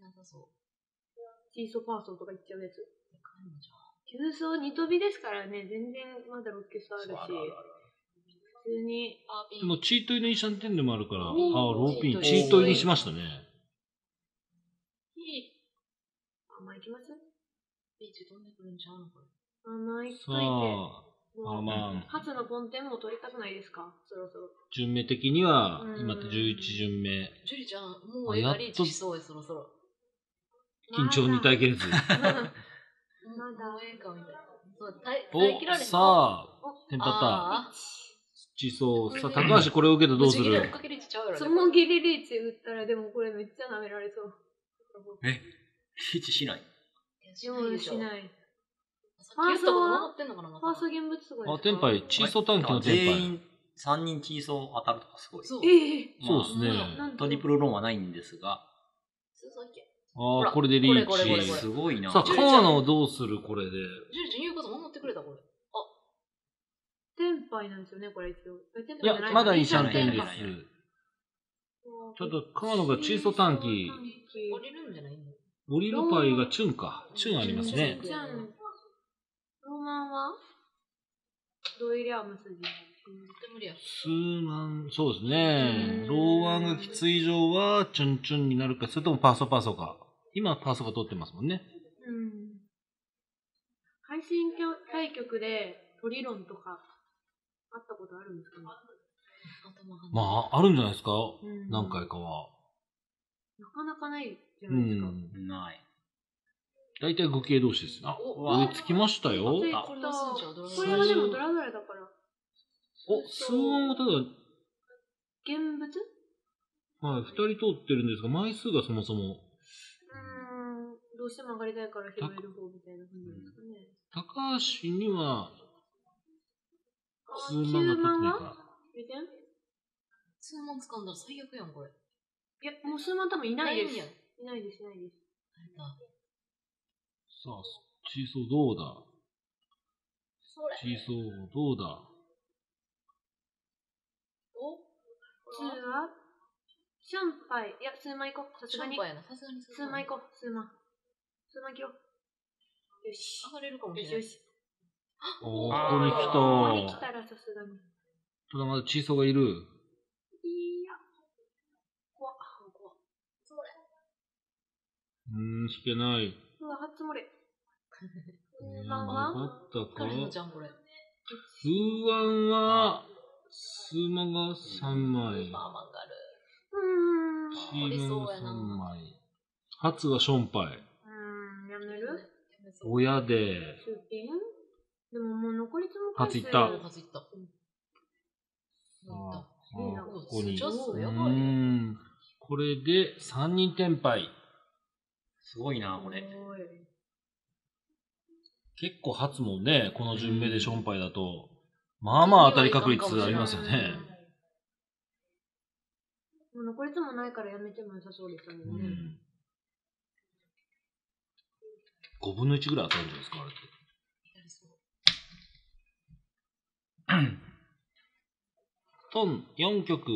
なさそう。チーソファーソーとか言っちゃうやつ。でかいのじゃん。急走二飛びですからね、全然まだロッケスあるし、普通に、あ、ピン。でも、チート入りにシャンテンでもあるから、あおーローピン、チチート入りート入りにしましたね。あ、まあ、行きますピーチ飛んでくるんちゃうのこれ？あ、まあ、行っいて。あ、もうまあまあ、初のポンテンも取りたくないですか？そろそろ。順目的にはう、ん今って11順目。ジュリちゃん、もう映画リーチしそうや、そろそろ。緊張に耐えきれず。まだもう映画みたいな。そう、耐え、お耐え切られへん。さあ、テンパった。あ地層。さあ、高橋これを受けてー、どうする？ぶち切れ追っかけリリーチ打ったら、でもこれめっちゃ舐められそう。え？リーチしないしないでしょ。ない。さっき言ったこと守ってんのかな、まファーストた。現物とかですかあ、テンパイ、チーソ短期のテンパイ。全員3人チーソー当たるとかすごい。そう。ええそうですね。なんとトリプルロンはないんですが、そうそうだっけああ、これでリーこれこれこれチ。すごいな。さあ、川野をどうするこれで？ジュリちゃん言うこと守ってくれた、これ。テンパイなんですよね、これ一応。えテンいパイじゃな、いやまだいいシシャャンテンですす。ちょっと、川野がチーソ短期。降りるんじゃないの？降りるパイがチュンか。チュンありますね。じゃん。ロマンはドイリアムスジ。絶対無理や。スーマン、そうですね。ローワンがきつい以上は、チュンチュンになるか、それともパーソパーソか。今、パーソが取ってますもんね。うん。配信対局でトリロンとかあったことあるんですか。まあ、あるんじゃないですか？うん何回かは。なかなかないじゃうないですか。ん。ない。大体具形同士ですよ。あ、お追いつきましたよ。ついたこれはでもドラドラだから。お、数音はただ、現物？はい、二人通ってるんですが、枚数がそもそも、うーん。どうしても上がりたいから拾える方みたいな感じですかね。高橋には、あ数万が取ってないか見てんい数万掴んだら最悪やん、これ。や、もう数万多分いないです。ないんやいないです、いないです。さあ、チーソーどうだ？それ。チーソーどうだ？お？数は？シャンパイ。いや、数万いこう。さすがに。シャンパンやな、さすがに数万いこう。数万。数万いこう。よし。上がれるかもしよれない。しよし。おー、ここにここに来た。来たらさすがに。ただまだチーソーがいる。いや。怖っ。怖っそれ。うーん、引けない。うわ、初漏れ。うーん、数万よはかったか？誰のじゃん、これ。数案は、数万が3枚。まあまあがある。うーん。うチームがありそうやな3枚。初がションパイ。ーん。やめる？親で、でももう残りつも初いったいった。ここに。うやばいーん。これで3人転敗。すごいな、これ。結構初もね、この順目でションパイだと、まあまあ当たり確率ありますよね。もう残りつもないからやめても良さそうですよね。うん。5分の1ぐらい当たるんじゃないですか、あれって。トン4曲、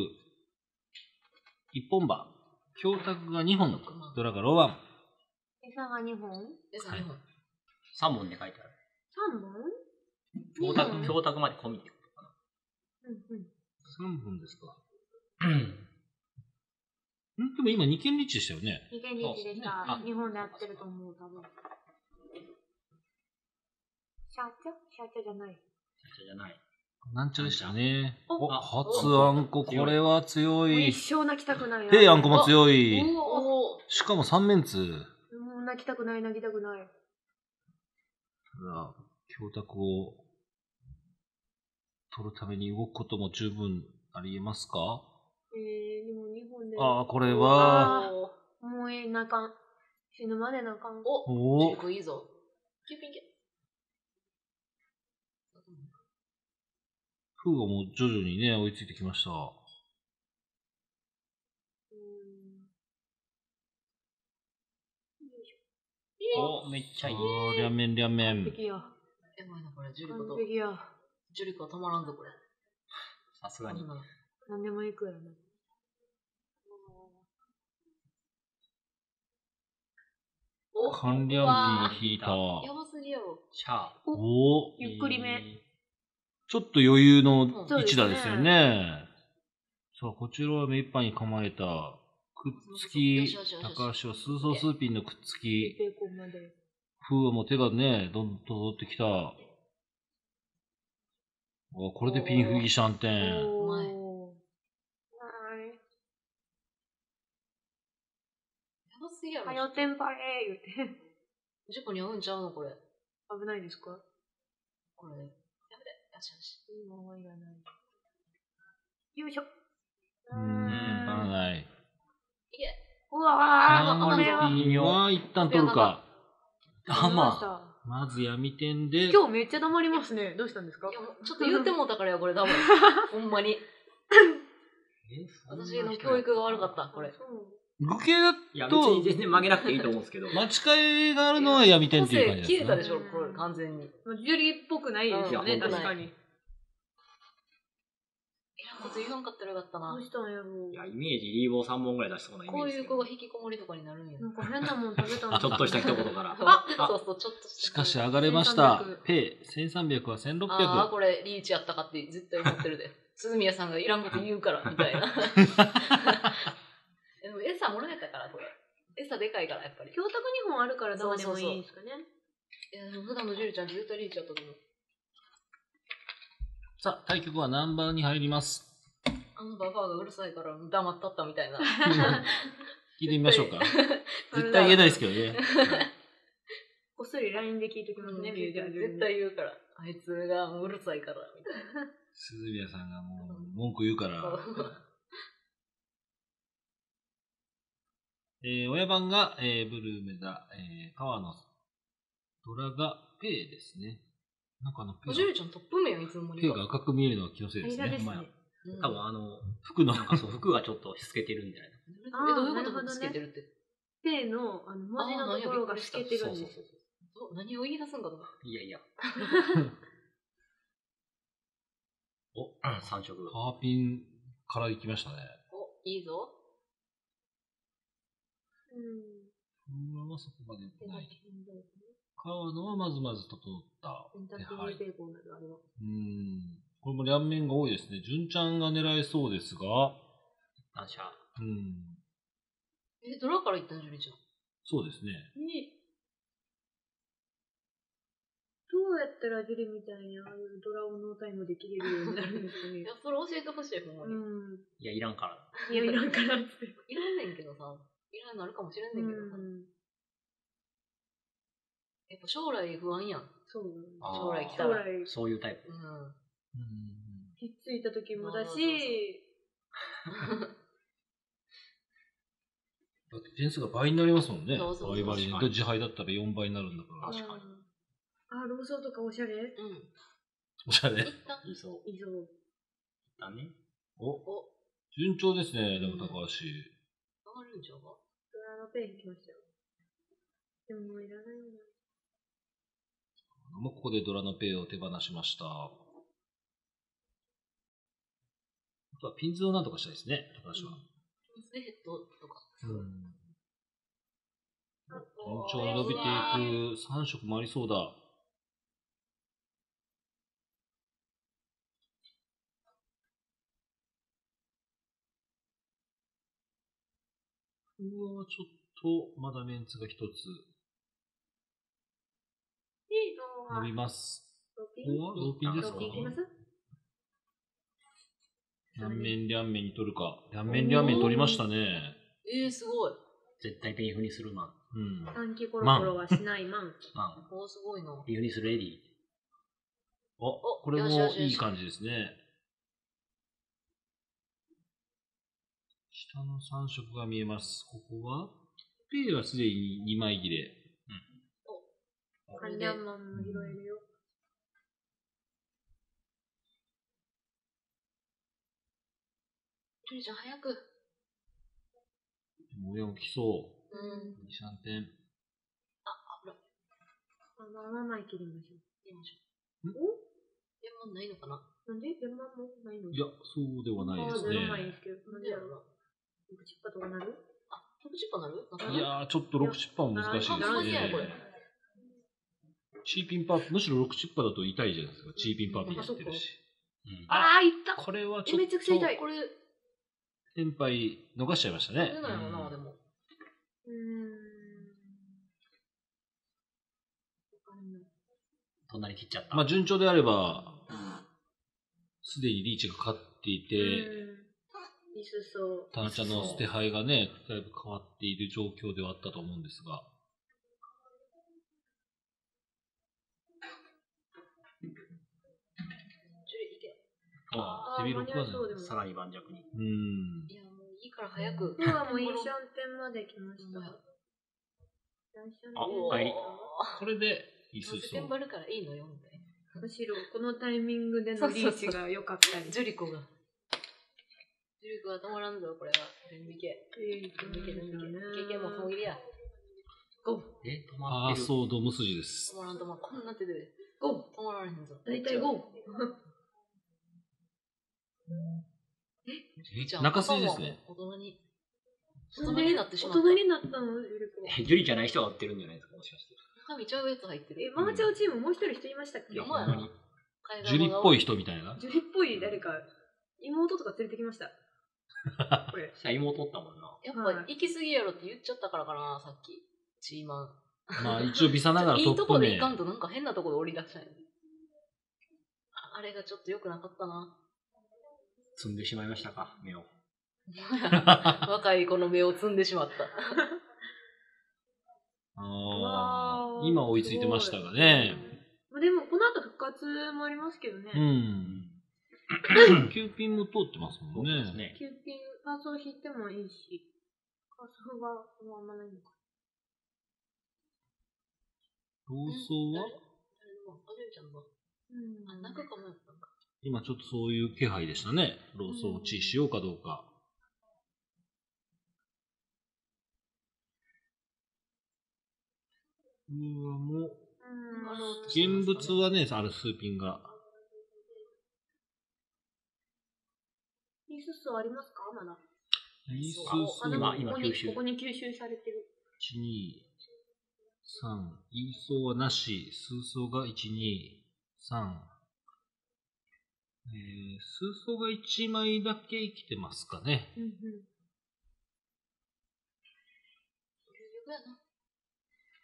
1本馬、教託が2本、ドラがロワン。餌が2本？で、さ、日本。3本で書いてある。?3 本教託、教託まで込みってことかうんうん。3本ですか。な。んでも今2件リーチでしたよね。2件リーチでした。あ日本で合ってると思う、多分。社長？社長じゃない。じゃない。なんちゃでしたね。おお、初あんこ、これは強い一。生泣きたくないな。へいあんこも強い。しかも3面通。泣きたくない、泣きたくない。ただ、教託を取るために動くことも十分ありえますか？えー、でも日本で。ああ、これは、もうええ、泣かん。死ぬまで泣かん。おおジェイクいいぞ。キューピンケ。フーがもう徐々にね、追いついてきました。うんお、めっちゃいい。あー、両面両面。完璧や。え、もうな、これ、ジュリコと。完、璧や。ジュリコは止まらんぞ、これ。さすがに。何でもいくやろな。お寒涼機引いた。やばすぎやろ。シャー。おゆっくりめ。ちょっと余裕のそうですね一打ですよね。さあ、こちらは目いっぱいに構えた、くっつき高橋は数層数ピンのくっつき。風はもう手がね、どんどん届ってきた。おこれでピンフギシャンテン。おうまいー。はい。やばすぎやろ。はよテンパレー言うて。ジュコに合うんちゃうの、これ。危ないですか？これ。やめて。よしよし。もういらない。よいしょ。うん、テンパらない。うわー、これは。ピンは一旦取るか。あ、まあ。あ。まず闇点で、今日めっちゃ黙りますね。どうしたんですか？いや、もうちょっと言ってもうたからよ、これ多分。ほんまに。私の教育が悪かった、これ。具形だいや、別に全然曲げなくていいと思うんですけど。間違いがあるのは闇点っていう感じですね。消えたでしょ、これ、完全に。いジュリーっぽくないですよね、うん確かに。や、こと言わんかったらよかったなどう。したんやろいや、イメージリーボー3本ぐらい出しそうなイメこういうージですけど。子が引きこもりとかになるんやな。んか変なもん食べたんあ、ちょっとした一言から。あそうそう、ちょっとした。しかし上がれました1300。ペイ1300はああ、1600。これリーチやったかって絶対思ってるで。鈴宮さんがいらんこと言うから、みたいな。でも餌もらえたから、これ。餌でかいから、やっぱり。教託2本あるからどうでもいいんですかね。いや、でも普段のジュリちゃん絶対リーチやったと思う。さあ、対局は何番に入ります。あのババアがうるさいから黙ったったみたいな。聞いてみましょうか。絶対言えないですけどね。こっそり LINE で聞いてきますね、ミュージアム絶対言うから。あいつがもううるさいから、みたいな。鈴宮さんがもう文句言うから。えー親番が、えーブルーメダ、えー川野、ドラがペイですね。なんかあのペおイがジュリちゃんトップ面やん、いつの間にか。ペイが赤く見えるのは気のせいですね。間ですね多分あの、服のなんかそう、服がちょっと透けてるんじゃないえ、どういうこと？あーなるほどねつけてるって。ペイのあの文字のところが透けてるんですよ。ど何を言い出すんかと思った。いやいや。お、三色。パーピンから行きましたね。お、いいぞ。うん。このままそこまでない。川野はまずまず整ったエンターテインはい。メントなどあれは。うん。これも両面が多いですね。純ちゃんが狙えそうですが、反射。うん。え、ドラから行ったんジュリちゃん。そうですね。どうやったらジュリみたいにああいうドラをノータイムで切れるようになるんですかね いや、。それ教えてほしい、ほんまに。うん。いや、いらんから。いや、いらんからって。いらんねんけどさ。いらんなるかもしれんねんけどさ。うん。やっぱ将来不安やん。そう。将来来たら。将来、そういうタイプ。うん。うん。ひっついた時もだし、だって点数が倍になりますもんね。そうそうそう倍々に。確かにで自敗だったら4倍になるんだから。確かに。あ、ローソンとかおしゃれ？うん。おしゃれ。行ったいいそう。いそう。だね。お、お、順調ですね、でも高橋。上がるんちゃうか？ドラのペン来ましたよ。でももういらないな。もうここでドラのペイを手放しました。あとはピンズをなんとかしたいですね、高橋は。スレヘッドとか。うん。順調に伸びていく3色もありそうだ。うわちょっと、まだメンツが一つ伸びます。ここはローピンですか？ロピンいきます？両面両面に取るか。両面両面に取りましたね。えー、すごい。絶対ペンフにするマン。うん。短期コロコロはしないマン。マン。おー、すごいな。ペンフにするエディ。お、これもいい感じですね。下の3色が見えます。ここは、ペイはすでに2枚切れ。カンニャンマンも拾えるよ。ちゃん早く。模様来そう。うん。2、3点。まあまあまあ切りましょやりましんょう。レモンないのかな？う。なんで？レモンもないの？いや、そうではないですね。ですけど。なんでやろう？な。プチッパとかなる？あ、チッパなる？い？やー、ちょっと6チッパーは難しいですねこれね。チーピンパー、むしろ6チッパーだと痛いじゃないですか。チーピンパーピーやってるし。うんあー、いったこれはちょっと、えめちゃくちゃ痛いこれ、先輩逃しちゃいましたね。出ないよな、でも。うーん。隣切っちゃった。まあ、順調であれば、すでにリーチが勝っていて、リスそう。タナちゃんの捨て牌がね、だいぶ変わっている状況ではあったと思うんですが。ああさらに盤石に。うん。いや、もういいから早く。今日はもう一緒点まで来ました。あお帰りこれで、いいすそうるからいいのよ、みたいむしろこのタイミングでのリーチが良かったりな。。ジュリコが。ジュリコが止まらんぞ、これは。全部いけ。全部いけ、全部いけ。いけいけ、もう総切りや。ゴー。え、止ああ、まってる。そう、ドム筋です止。まらん止まらん。こんな手で。ゴー。止まられへんぞ。大体5。えじゃあ、中筋ですね大人に。大人になってしまった。大人になったのゆジュリじゃない人が売ってるんじゃないですか、もしかして。中身ちゃうやつ入ってる。え、マーチャーチームもう一人人いましたっけ？いや、ほんまに。ジュリっぽい人みたいな。ジュリっぽい誰か、妹とか連れてきました。これ。さ妹おったもんな。やっぱ行き過ぎやろって言っちゃったからかな、さっき。チーマン。まあ、一応ビサながらいトップいとこで行ね。かんとなんか変なとこで降り出したんやああれがちょっと良くなかったな。積んでしまいましたか、目を。若い子の目を摘んでしまった。ああ、今追いついてましたがね。まあでも、この後復活もありますけどね。うん。キューピンも通ってますもんね。ね。キューピン、パーソー引いてもいいし、パーソーがそのままないのか。ローソーはあ、ちゃんの。うんあ、中かもやったんか。今ちょっとそういう気配でしたね。ローソーをチーしようかどうか。うわ、もう、うん現物はね、あるスーピンが。リス数ありますか？まだ。リースあ数今吸収ここに吸収されてる。1、2、3。イーソーはなし。スーソーが1、2、3。えー、スーソーが1枚だけ生きてますかね。うんうん。有力やな。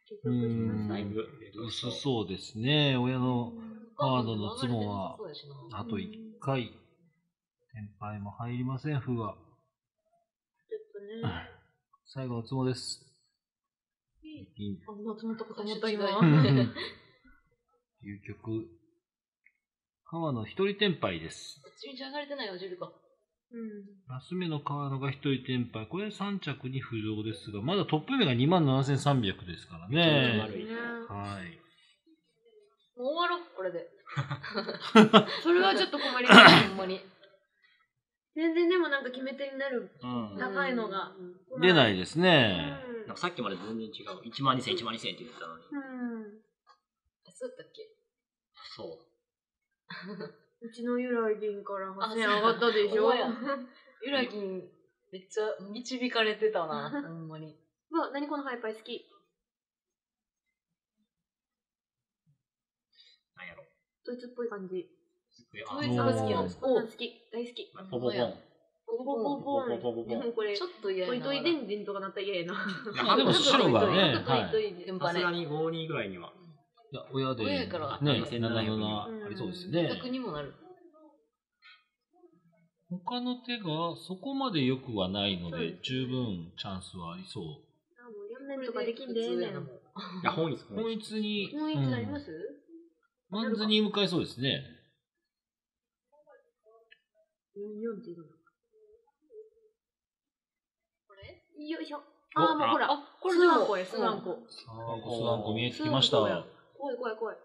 結局しました。だいぶ。薄そうですね。親のカードのツモはあと1回。先輩も入りません、風は。ちょっとね。最後のツモです。ピン。あ、松本かと思った今。ううんん 究極。川野一人転敗です。順調上がれてないよ、ジュリコ。ラス目の川野が一人転敗。これ3着に浮上ですが、まだトップ目が27,300ですからね。悪いねはい。もう終わろう、これで。それはちょっと困ります。ほんまに。全然でもなんか決め手になるうん。高いのが。出ないですね。うんなんかさっきまで全然違う。1万2000、1万2000って言ってたのに。うん。そうやったっけ？そう。うちの由来銀からあ8000円上がったでしょ？ゆらぎん、めっちゃ導かれてたな、ほんまに。うわ、何このハイパイ好き？なんやろ。ドイツっぽい感じ。あドイツが好きなんですお好き。大好き。ポポポン。ボボボボン。ボボボボでもこれち、ょっと嫌やな。トイトイデンデンとかなったら嫌やな。あでも白がね、はい。トイトイ順番ねさすが。に5、2ぐらいには。いや親で、親やからね、7700 77ありそうですね。逆にもなる。他の手がそこまで良くはないので十分チャンスはありそう。あ、もう4年とかできんでええねん。いや、本一、本一に、もういつあります？うんマンズに向かいそうですね。?44 っていうの？これ？よいしょ。あー、もうほら。あ、これスワンコや、スワンコ。さあ、スワンコ見えてきました。怖い怖い怖い。こ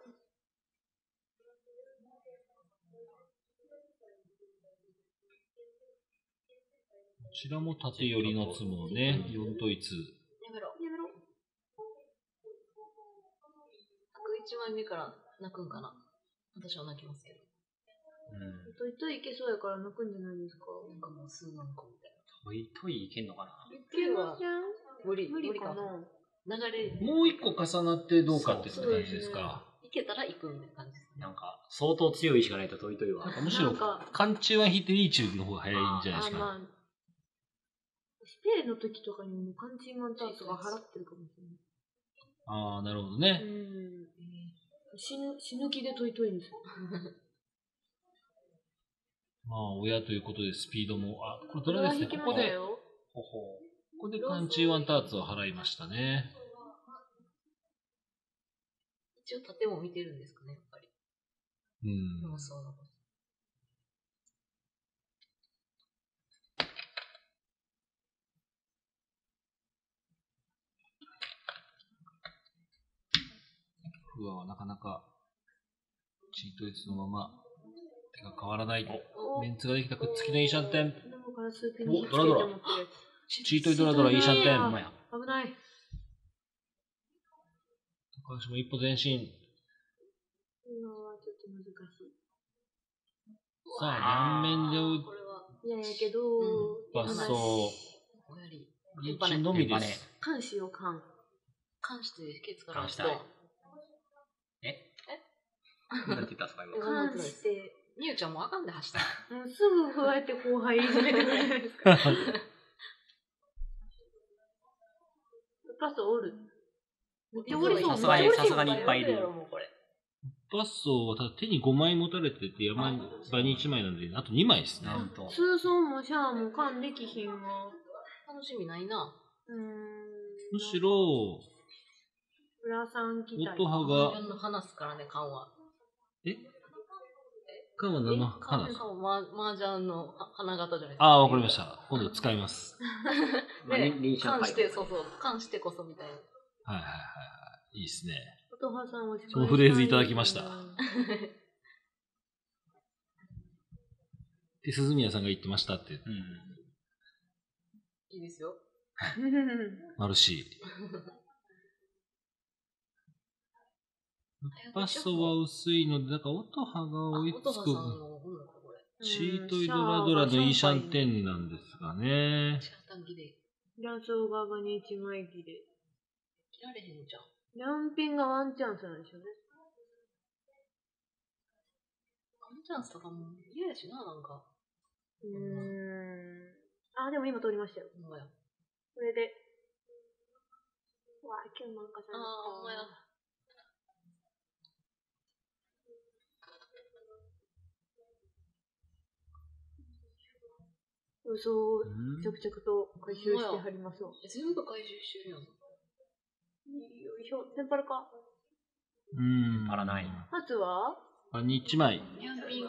ちらも縦寄りのツモね、4統一。やめろ。やめろ。1枚目から鳴くんかな。私は鳴きますけど。うん。トイトイいけそうやから鳴くんじゃないですか。なんかもう数万個みたいトイトイいけんのかないけませんな。無理、無理かな。流れ、もう一個重なってどうかって感じですか？いけたら行くみたいな感じですね。なんか、相当強い意志がないとトイトイは。むしろ寒中は引いてリーチューの方が早いんじゃないですか？あまあ、スペイの時とかにもカンチーマンタートが払ってるかもしれない。ああ、なるほどね。うん。死ぬ、死ぬ気でトイトイんですよ。まあ、親ということでスピードも、あ、これドラですね。ここで。ほほここでカンチーワンターツを払いましたね。一応縦も見てるんですかね、やっぱり。うん。うん、そうなの。うわ、なかなか、チートイツのまま、手が変わらない。メンツができたくっつきのいいシャンテン。おドラドラチートイドラドラいいシャンテン。危ない。高橋も一歩前進。今はちょっと難しい。さあ、両面で打これは、いやいやけど、抜走。おやーチのみでねす。監視を監。関してケツから関したいえ？なんて言ったんですか今？監して、みゆちゃんもあかんで走った。もうすぐこうやって後輩いじめてくれるんですか。パスおる。さすがにさすがにいっぱいいるやろもうこれ。バッソはただ手に5枚持たれてて山に場に1枚なんで、あと2枚ですね。通ソもシャアも缶できひんわ。楽しみないな。うーん。むしろ、浦さん。音羽が、自分の話すからね、缶は。え？カンは何の缶花缶はマージャンの花形じゃないですか。ああ、わかりました。今度使います。まあね臨臨床缶して、そうそう、缶してこそみたいな。はいはいはいはい。いいですね。音羽さんをそのフレーズいただきましたで、鈴宮さんが言ってましたって、うん。いいですよ。マルシー。バッソは薄いので、だから音羽が追いつく。チートイドラドラのイーシャンテンなんですがね。シャンタンギでランソー側に一枚切れ。切られへんじゃん。ランピンがワンチャンスなんでしょうね。ワンチャンスとかも嫌やしな、なんか。うーん。あ、でも今通りましたよ。ほんまや。これで。うわ、キュンマンかさん。あーほんまや。嘘をうん？着々と回収してはりますわ。え全部回収してるやん。よいしょ、テンパルか。うん。パラない初は？あ、に1枚。キャンピング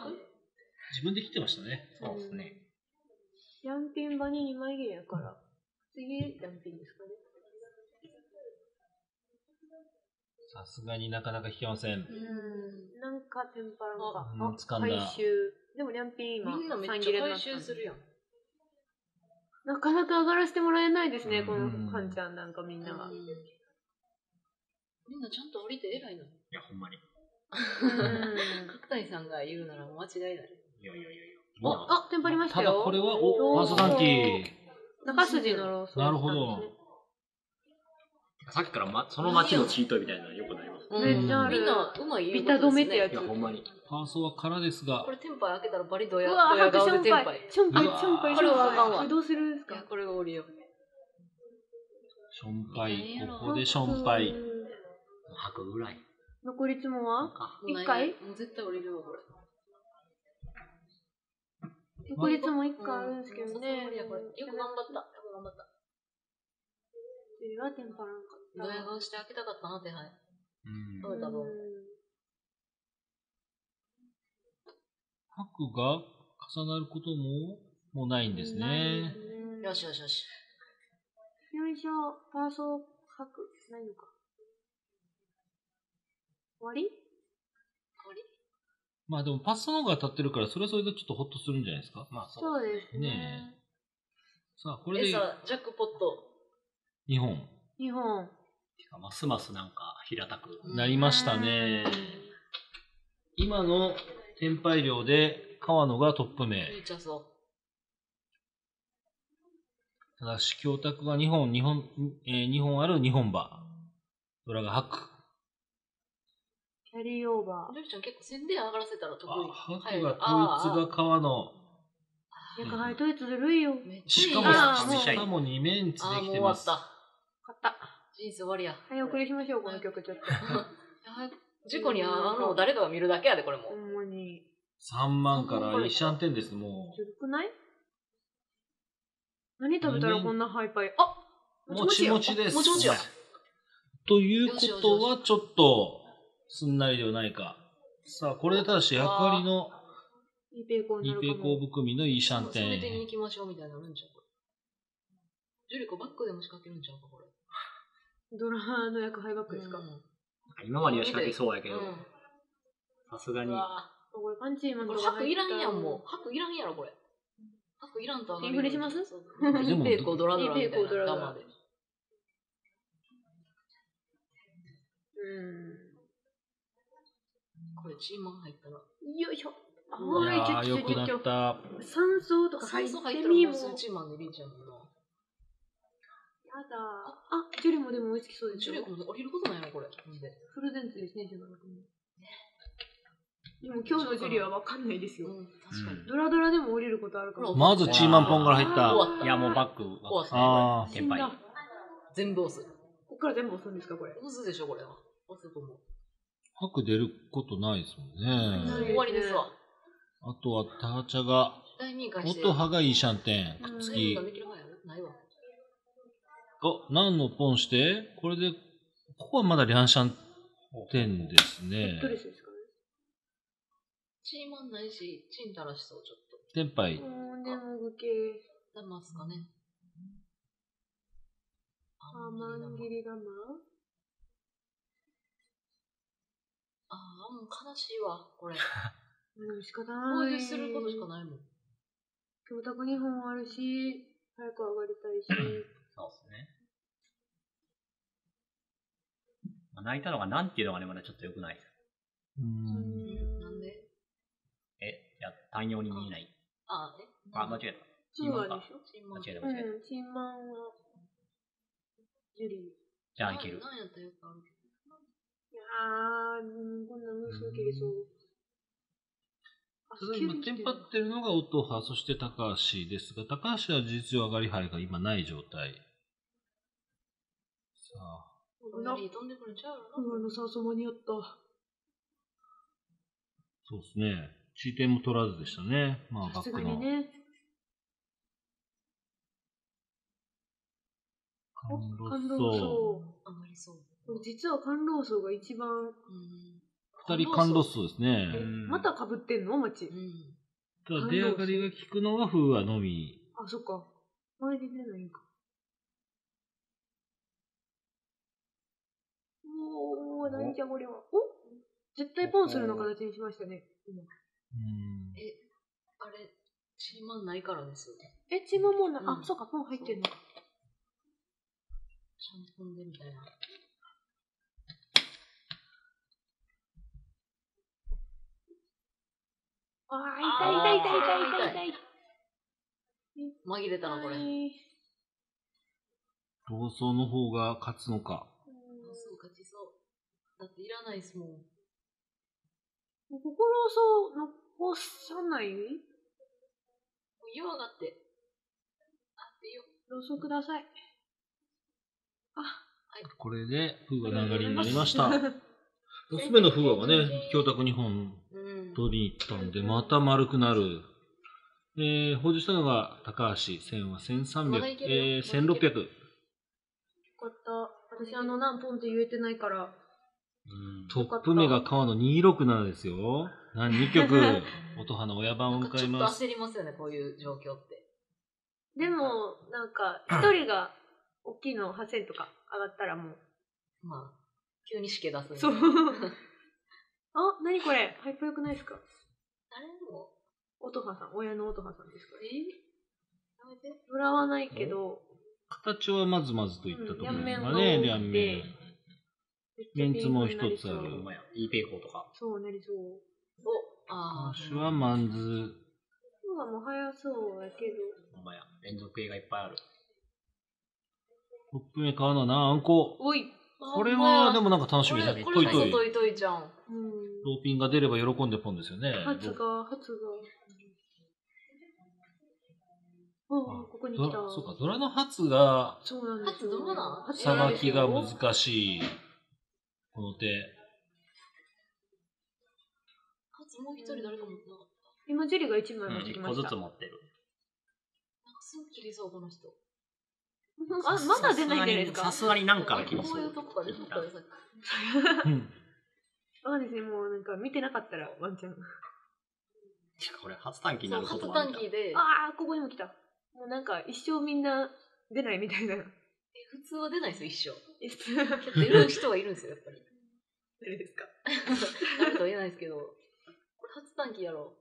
自分で切ってましたね。そうですね。ランピン場に2枚切れやから。次、ランピンですかね。さすがになかなか引けません。うん。なんかテンパランか。うんだ回収。でもランピン今、みんなめっ3ちゃ回収するやん。なかなか上がらせてもらえないですね、このうんカンちゃんなんかみんなが。うんみんなちゃんと降りて偉いの。いや、ほんまに。うん角谷さんが言うなら間違いない。いやいやいやいや。あ、テンパりましたよ。ただこれは、お、ファーストダンキー。中筋のローソンなるほどさっきから、ま、その街のチートみたいなのよくなります。めっちゃあるみんなうまいビタ止めってやついや、ほんまに。ファーストは空ですがこ、れテンパイ開けたらバリドヤ、うわ、ドヤハクシ顔でテンパイョンパイ。。ションパイ、ションパイ、これはあかんわションパイどうするんですか？これが降りよう。ションパイ、ここでションパイ。吐くぐらい。残りつもは？か。一回？もう絶対降りるわ、これ。残りつも1回あるんですけどね。よく頑張った。よく頑張った。次はテンパらんかった。ドヤ顔して開けたかったな、手配。うんどうだろう。白が重なることも、もうないんですね。よしよしよし。よいしょ、パーソー書く。ないのか。終わり降りまあでもパスの方が当たってるから、それはそれでちょっとホッとするんじゃないですか？まあ、そう。そうですね。ねさあ、これでえさ、ジャックポット。2本。2本。てかますますなんか平たく。なりましたね。今の天敗量で川野がトップ名。めっちゃそただし、教託が2本、2本、えー、2本ある2本馬。ドラが8区。キャリーオーバう。ルビちゃん結構宣伝上がらせたら得意。あ、ハ早いクが統一が川野。ー。なんか、はい、ドイツずるいよ。めっちゃいいしかも、しかも2面ツあーできてます。もう終わった。買った。人生終わりや。早送りしましょう、この曲ちょっと。事故にあの誰かが見るだけやで、これもほ。んまに。3万から1シャンテンです、もずるくない何食べたらこんなハイパイ。あう。もちもちです。もちもちやということは、ちょっと、すんなりではないか。さあ、これでただし、役割の二るかも。平行部組のいいシャンテ攻めてにン行。きましょうみたいなのあるんちゃうこれ。ジュリコバックでも仕掛けるんちゃうか、これ。ドラの役ハイバックですか、うん今までは仕掛けそうやけど、うんさすがにう、わこれパンチーマンこれ、とか白いらんやん、もう。白いらんやろ、これ。白いらんとインフレします？でも一平行ドラドラみたい一平行ドラな。ドラガマで。うん。これ、チーマン入ったら。よいしょ。あういやー、はい、良くなった。酸素とか入酸素ってみも。入ったらもうや数チーマンでリーチやもんな。だ。あ、ジュリもでも追いつきそうですよ。ジュリ。コも降りることないの、これ。フルデンツですね、ジュリも。でも今日のジュリはわかんないですよ。うん、確かに。ドラドラでも降りることあるかも。まずチーマンポンから入った。いやもうバック終わっ。たあーテンパイ。全部押す。こっ。から全部押すんですか、これ。押すでしょ、これは。押すと思う。白出ることないですもんね。終わりですわ。あとは、ターチャが、第2位返して。音羽がいいシャンテン。くっつき全部が。できる前やろないわ。お、何のポンして、これで、ここはまだリャンシャンテンですねド。レスですかね。チーマンないし、チンタラしそう、ちょっと。テンパイ。うん、でもグ系。ダマスかね。あ、マンギリガマう悲しいわ、これ。でも仕方こない。ういうすることしかないもん。教託2本あるし、早く上がりたいし。そうですね。まあ泣いたのがなんていうのがね、まだちょっと良くない。うん。なんで？え、いや、単用に見えない。あ、え？あ、間違えた。ツーアでしょ？チーマン。間違えた、う間違えた。ん、チンマンは、ジュリー。じゃあいける。なんやったらよくあるけど。いやー、うんこんな無数切れそう。あただ今、テンパってるのが音羽、そして高橋ですが、高橋は事実上上がり牌が今ない状態。さあ、なリー飛んでくるんちゃうやろな。うわの酸素間に合った。そうですね。地位点も取らずでしたね。まあ、バックの。にね。感動ッソ層。あまりそう。実は感動層が一番、うん。二人カンロッソですね。えうんまた被ってんの町う。ん。ただ、出上がりが効くのが風和のみ。あ、そっか。前で出ないんか。おー、何じゃこれは。お？絶対ポンするの形にしましたね。今うん。え、あれ、チーマンないからですよね。え、チーマンもな、うんあ、そっか、ポン入ってんのか。ちゃんと飛んでみたいな。あー、痛い痛い痛い痛い痛い痛い。紛れたな、これ。闘争の方が勝つのか。そう、勝ちそう。だっていらないですもん。心そう残さない？もう言わがって。あってよ。どうぞください。これで風和の上がりになりました。娘の風和がね、教託2本うん。取りに行ったんで、また丸くなる。えー、補充したのが高橋。1000はま1300だい、けるよえー、1600。よかった。私、あの、何ポンって言えてないから。うんトップ目が川の267ですよ。何？2曲、音花親番をなんかちょっと迎えます。焦りますよね、こういう状況って。でも、なんか、一人が大きいの8000とか上がったらもう。まあ、急にしけ出すんでそう。あ、なにこれ？ハイプ良くないですか？誰も、音羽さん、親の音羽さんですか？えやめて。もらわないけど、形はまずまずといったところですかうんね、両面が多くて両面。メンツも一つあるほんまや。いいペイコーとか。そうなりそう。お、あ今週はマンズ、今日はもう早そうやけど。ほんまや。連続映画いっぱいある。トップメーカーのなあんこ。おい。あ。これはでもなんか楽しみだね。こトイトイ。れこそトイトイじゃん。うん。ローピンが出れば喜んでポンですよね。初が、初が。ああ、ここに来た。そうか、ドラの初が、そうなんですよ。初どうなさばきが難しい。この手。かつもう一人誰か持ってなかった。今、ジェリーが一うん、枚持って一個ずきました。つ持ってる。なんかすぐ切りそう、この人。あ、まだ出ないんじゃないですか？さすがになんかは切りこそうう。いうとこから出た。うん。そうですね、もうなんか見てなかったらワンちゃん。これ初短期になそう、ること初もあるんだ短期で、ああ、ここにも来た。もうなんか一生みんな出ないみたいな。え普通は出ないですよ、え一生。出る人はいるんですよ、やっぱり。誰ですか？誰とは言えないですけど、これ初短期やろ。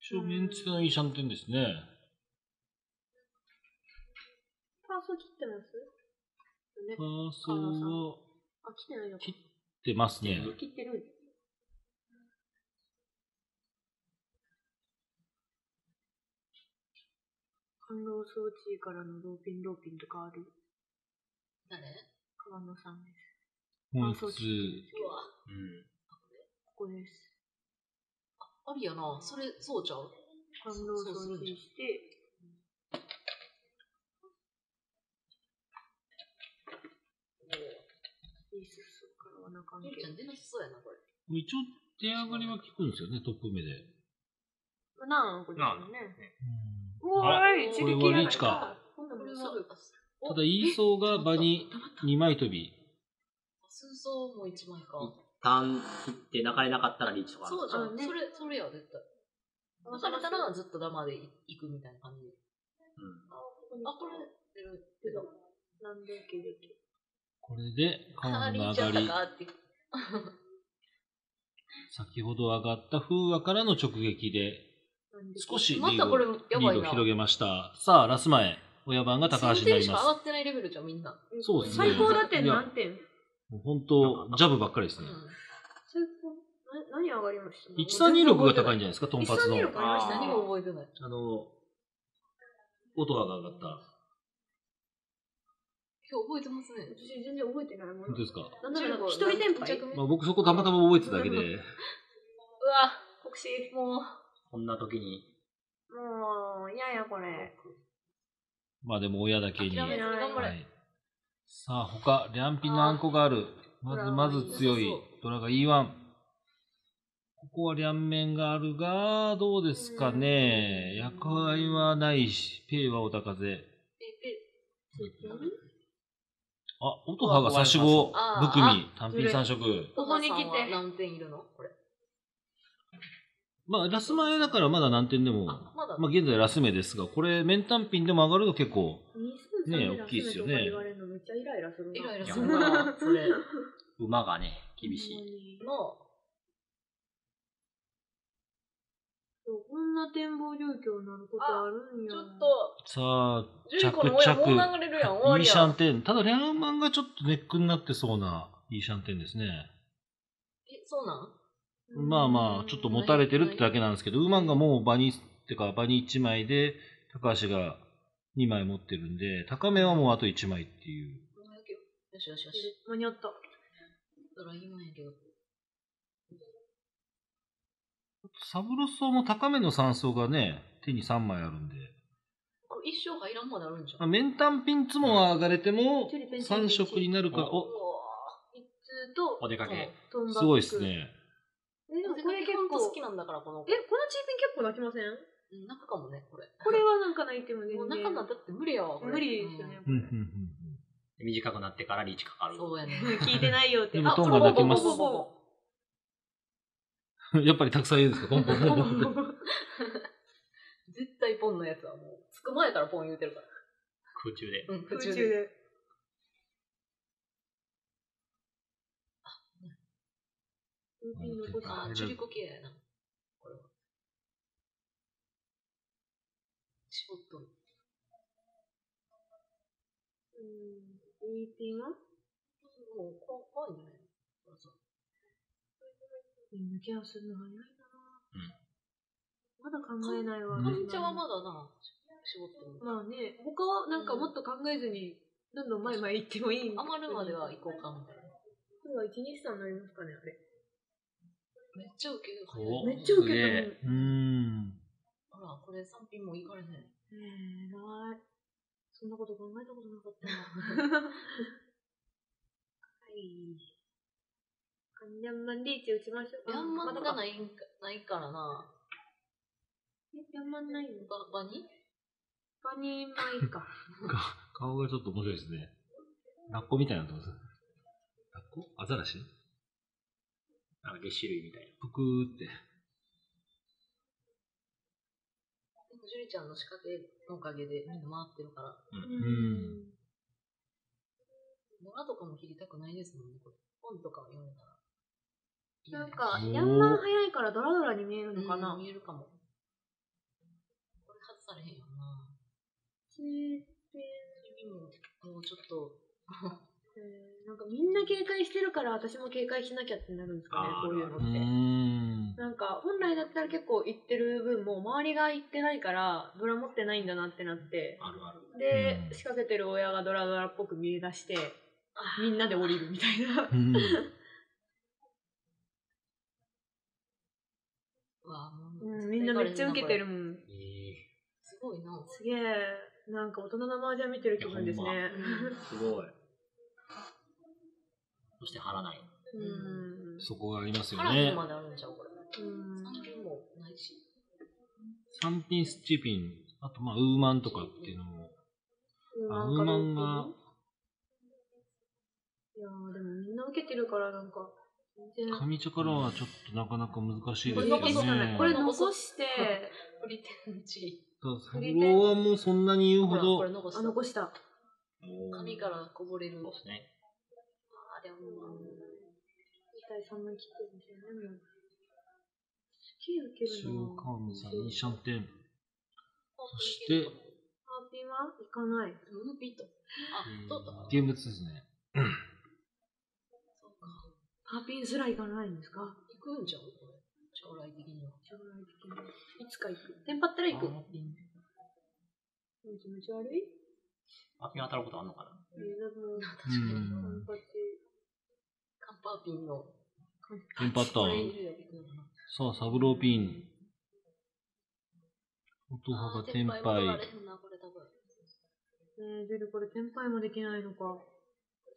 一応メンツのいいシャンテンですね。パーソ切ってます？ねフ。ァーソーはあ、来てないのか。切ってますね。切ってる。感動装置からのローピンローピンとかある誰？川野さんです。本そう日、うわ、うん。ここです。ありやな。それ、そうちゃう？感動装置して、いいすなかんけどゆりちゃん出なさそうやな、これ。一応手上がりは効くんですよね、トップ目で。なんこれね。ーい、これはリーチか。ただ、イーソーが場に2枚飛び。数層も一枚か。一旦切って泣かれなかったらリーチとかそうじゃん。あねそれ、それや、絶対。出されたらずっとダマで行くみたいな感じ。うん。あ、これ、出るけど。なんでけでけ。これで、カーチあの上がり。先ほど上がった風和からの直撃で、少しリードまたこれ、やばいな。リードを広げました。さあ、ラス前、親番が高橋になりま上がってないレベルじゃん、みんな。そうですね最高だっていや何点？す。もう本当、ジャブばっかりですね。最高な何上がりました？1326が高いんじゃないですか、トンパツの。1326ありました何覚えてない。あの、音が上がった。今日覚えてますね。私全然覚えてないもん。本当ですか？なんだろう、一人テンパイ15まあ、僕そこたまたま覚えてただけで、うわ、国士。もう、こんな時に、もう、嫌やこれ。まあでも親だけに。諦めずに頑張れ。はい。さあ、他、リャンピのあんこがある。まずまず強いドラが E1。ここは両面があるが、どうですかね。役割はないし、ペイはお高ぜ。え、え、あ、音羽が差し子、あーぶくみ、単品三色。ここに来て？お母さんは何点いるのこれ。まあ、ラス前だからまだ何点でも、あまだまあ現在ラス目ですが、これ、面単品でも上がると結構、ねね大きいっすよね言われるのめっちゃイライラするな。イライラいやするな、それ。馬がね、厳しい。の、そうこんな展望状況になることあるんや。ちょっと、さあ、ジュリコの親もう流着れるやん、終わいいシャ。ンテン。ただ、リャンマンがちょっとネックになってそうな、いいシャンテンですね。え、そうなん？まあまあ、ちょっと持たれてるってだけなんですけど、ウーマンがもう場に、ってか場に1枚で、高橋が2枚持ってるんで、高めはもうあと1枚っていう。よしよしよし。間に合った。だから今やけど。サブロソウも高めの3層がね、手に3枚あるんで。これ一生入らんまであるんじゃん。まあ、メンタンピンツも上がれてもチュリペン3色になるから、おお、一通と、お出かけ。すごいです。ね。え、でもこれ結構、好きなんだから、この子え、。このチーピン結構泣きません？うん泣くかもね、これ。これはなんか泣いても全もう然。泣かんなだって無理やわ、これ。無理ですよね。うんうんうん短くなってからリーチかかうん。る。そうやね。聞いてないよって。でもトンが泣きます。やっぱりたくさん言うんですか？ポンポンポンポンって。絶対ポンのやつはもう、つく前からポン言うてるから。空中で。うん、空空中で。中で。うん残しあー、チュリコ系やな。これは。絞っとる。うんいいピンはもう怖怖いんじゃないみんなケアするの早いなうんまだ考えないわ。うんかんちゃんはまだな、絞ってる。まあね、他はなんかもっと考えずに、どんどん前々行ってもいい。余るまでは行こうかみたいな。今日は1日3になりますかね、あれ。めっちゃウケる。おめっちゃ受けたすげえうーん。ほら、これ3品も行かれへん。えー、ない。そんなこと考えたことなかったな。はい。ヤンマンリーチ打ちましょう。ヤンマンがないんかないからな。えヤンマンないの？ババニバニーマイか。顔がちょっと面白いですね。ラッコみたいになってます。ラッコ？アザラシ？なんか、げっ歯類みたいな。ぷくーって。でもジュリちゃんの仕掛けのおかげでみんな回ってるから。んドラとかも切りたくないですもんね、これ。本とか読めたら。なんか、おー。ヤンマン早いからドラドラに見えるうんのかな。見えるかも。これ外されへんよな。チー君も、もうちょっと、えーなんかみんな警戒してるから私も警戒しなきゃってなるんですかねこういうのって。なん。か本来だったら結構行ってる分も周りが行ってないからドラ持ってないんだなってなって。あるある。でうん。仕掛けてる親がドラドラっぽく見え出してみんなで降りるみたいなうんうわもううん、みんなめっちゃ受けてるもん。えすごいな。すげえ、なんか大人の麻雀見てる気分ですね。すごい。そして貼らない。うん。そこがありますよね。まであるんちゃうこれ。うん。3品もないし。三品スチピン、あとまあウーマンとかっていうのも。あウーマンが、いやーでもみんな受けてるからなんか、全然。上茶からはちょっとなかなか難しいこれですよ。ね。これ残して、フリテンチ。サブローはもうそんなに言うほど、残した。あ、残した。紙からこぼれる。そうですね。あれも、2対3の切ってるんですよね、もう。すげえ受ける中な川ムさん、イーシャンテン。そして、ハーピンは？いかない。ムーピート。あ、どうだ現物ですね。ハーピンすらいかないんですか？行くんじゃん、これ。将来的には。将来的に。いつか行く。テンパったら行く？あピン気持ち悪い？あピン当たることあんのかな？えー、でも、確かに。うんカンパチ。カンパーピンの。テンパったさあ、サブローピン。音羽がテンパイ。えー、でもこれテンパイもできないのか。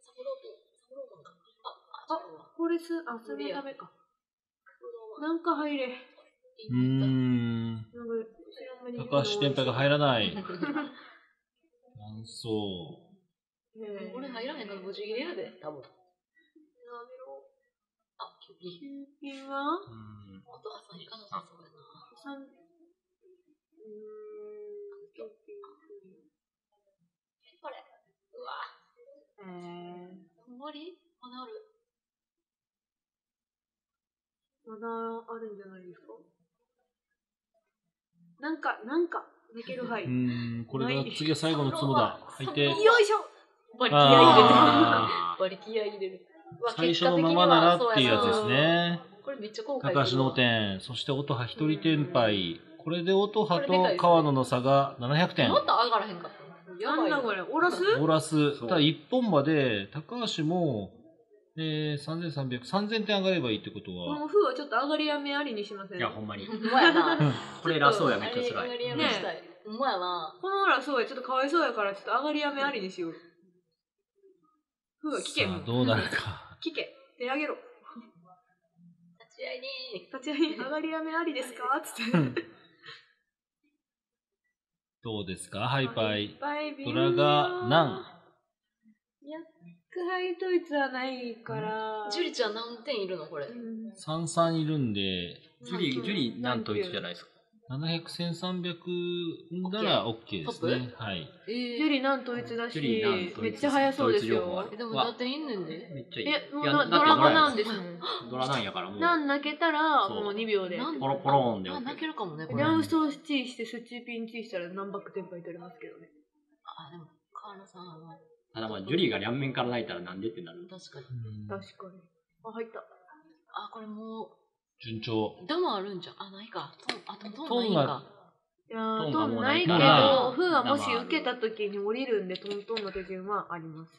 サブローピン。あ。これす、あ、それダメか。なんか入れ。ピうーンん。高橋テンパイが入らない。なんそえー俺入らへんから無事切れやで、多分。あ、キューピー。キューピンは？う。うん。音はさんいかなさそうやな。三。うーん、キューピこれ。うわ。ン。え終わり？まだある？ー、まだあるんじゃないですか？なんか、なんか、抜けるはい。うん、これが次は最後の角だ。て。いしょバリ気合い入れてる。あバリ気合い入れる。最初のままならっていうやつです。ね。結果的にはそうやなこれめっちゃ高橋の点、そして音羽一人天敗。これで音羽と川野の差が700点。もっと上がらへんかった。やんだこれ、オラス？オーラス。ただ一本馬で、高橋も、えー、3300、3000点上がればいいってことこは、の風はちょっと上がりやめありにしません？いや、ほんまに。ほんまやな。これ偉そうや、めっちゃ上辛い。がりやめしたい。ほんまやな。このオラそうや、ちょっとかわいそうやから、ちょっと上がりやめありにしよう。風は聞けさあどうなるか。聞け手あげろ立ち会いに。立ち会いに上がりやめありですか？つって。どうですか？ハイパイ。バイビドラが何？薬杯統一はないから。ジュリちゃん何点いるのこれ？うん33いるんで、ジュリ、ジュリ、なんといつじゃないですか？700、1300なら OK ですね。はい。えジュリなん統一だし、めっちゃ速そうですよ。でも何点いんねんで。めっちゃいい。え、もうドラマなんですすもん。ドラなんやからもう、なん泣けたら、もう2秒で。ポロポローンであ、泣けるかもね、これ。ダウンストーチーしてスチーピンチーしたら何バックテンパイ取れますけどね。あ、でも、川野さんはただまあ、ジュリーが両面から泣いたらなんでってなる。確かに。確かに。あ、入った。あ、これも順調。う、ダムあるんじゃん。あ、ないか。トン、あ、トン、トトンないんか。いやー、トンないけど、フーはもし受けた時に降りるんで、トントンの手順はあります。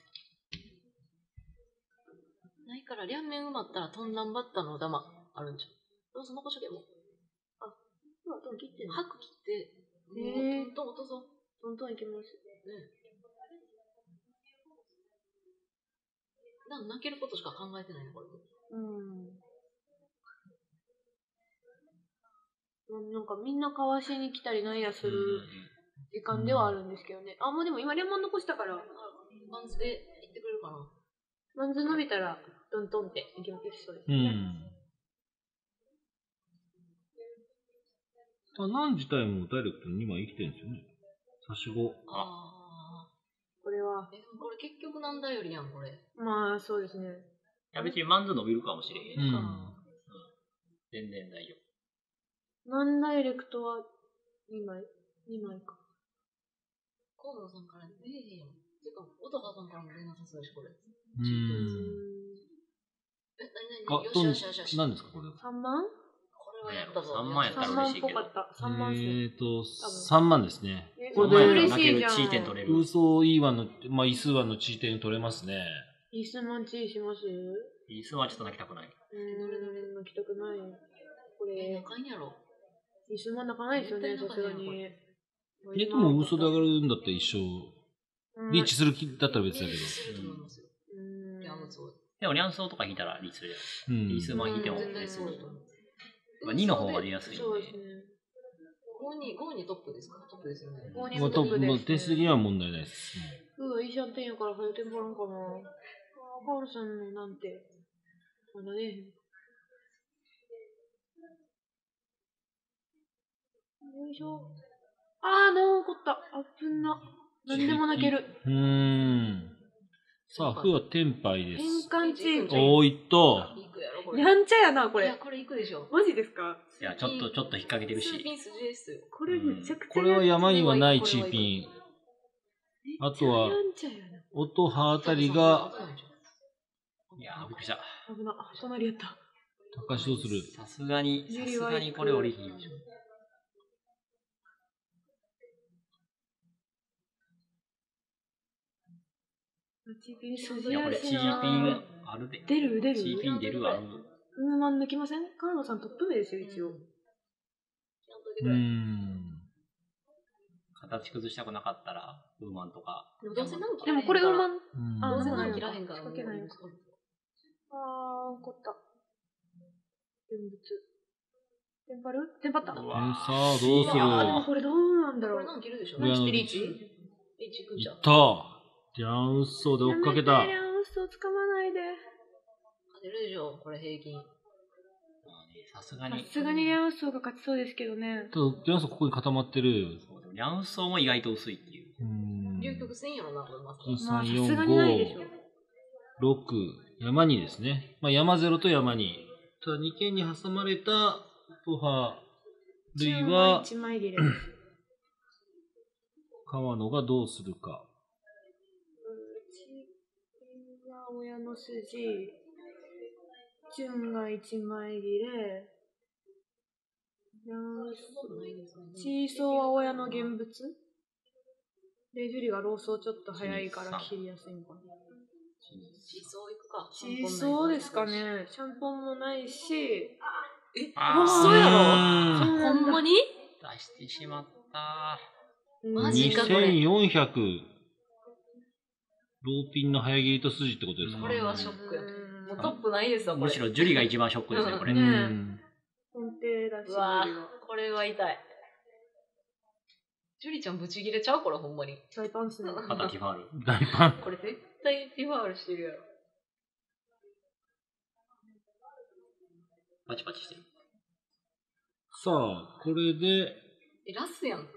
ないから、両面埋まったらトンナンバッタのダマあるんじゃん。どうぞ残しとけもう。フーはトン切ってんのハク切って、へーもうトントン落とそう。トントンいけます。ねなん泣けることしか考えてないね、これ。うん。なんかみんなかわしに来たりなんやする時間ではあるんですけどね。あ、もうでも今レモン残したから、マンズで行ってくれるかな。マンズ伸びたら、トントンっていきそうですうね。ん。あ、なん自体もダイレクトに2枚生きてるんですよね。差し子。あこれは、ー。え、でもこれ結局なんだよりやん、これ。まあそうですね。いや、別にマンズ伸びるかもしれへん。うん。全然大丈ノンダイレクトは2枚 ?2 枚か。河野さんから出えへんやん。てか、音羽さんからも出なさそうやし、これ。う。うんん。え、なにあなに、よしよしよしよし。何ですか、これ。3万？これはやったぞ。3万やったら ?3 嬉万しいけどっぽかった。3万。えーと、3万ですね。えこ3万れでやったら負ける嬉しいじゃん地位点取れる。嘘 E1 の、まあ、位数1の地点取れますね。イスマンチーします？うイースはちょっと泣きたくない。ーん、泣きたくない？こえ、れ、仲いいんやろ。イスマン泣かないですよね、さすがに。え、でも嘘で上がるんだったら一生、うんリーチする気だったら別だけど。でも、リャンソーとか引いたらリースで。うん。リースマン引いてもうん絶対そうだと思う。まあ、2の方が出やすいんで。そうですね。5に、5にトップですか？トップですよね。5にまあ、トップのトップです、点数的には問題ないです。うわ、いいシャンテンやから早くテンポらんかな。あーカオルさんのなんて、まだね。よいしょ。あー、残った。あっぶんな。何でも泣ける。うーん。さあ、フはテンパイです。変換チーム。おーいっと。やんちゃやな、これこれ。。これいくでしょ。マジですか？いや、ちょっと、ちょっと引っ掛けてるし。これめちゃくちゃこれは山にはないチーピン。あとは。音羽あたりが、いやー、びっくりした。危な。隣やった。高橋どうする？さすがに、さすがにこれ降りひんでしょ。チーピンいや、これ、チーピンあるで。出る出るチーピン出るある。ウーマン抜きません？カーノさんトップ目ですよ、一応。うーん。形崩したくなかったら、ウーマンとか。どうせなんかでもこれウーマン。どうせなん切らへんから。仕掛けないのかあー、怒った。現物。テンパる？テンパった？うえわさあ、どうする？いやーでもこれどうなんだこれろう。なん切るでしょ？リーチ？リーチいくんじゃったじゃん、嘘で追っかけたやめて。リャンウスを掴まないで。勝てるでしょ、これ平均。さすがに。さすがにリャンウスが勝ちそうですけどね。ただ、ジャンソンここに固まってる。そうでもリャンソーも意外と薄いっていう。うーん。流曲せんやろな、これまさか。1、まあ、3、さすが4、にないでしょ5、。6、山2ですね。まあ、山0と山2。ただ、2軒に挟まれたトハ類は、一枚切れ。川野がどうするか。親の筋。チュンが一枚切れ。チーソーは親の現物で、ジュリがローソーちょっと早いから切りやすいのかな。チーソーいくか。チーソーですか。ね。シャンポンもないし。え、そうやろ？ほんまに？出してしまったマジかこれ2400。ローピンの早切りと筋ってことですか？これはショックや。うんもうトップないですわ、これ。むしろジュリが一番ショックですね、これ。うねん。根底だし。うわこれは痛い。ジュリちゃんブチギレちゃう？これほんまに。大パンツの。肩ティファール。大パン。これ絶対ティファールしてるやろ。パチパチしてる。さあ、これで、え、ラスやん。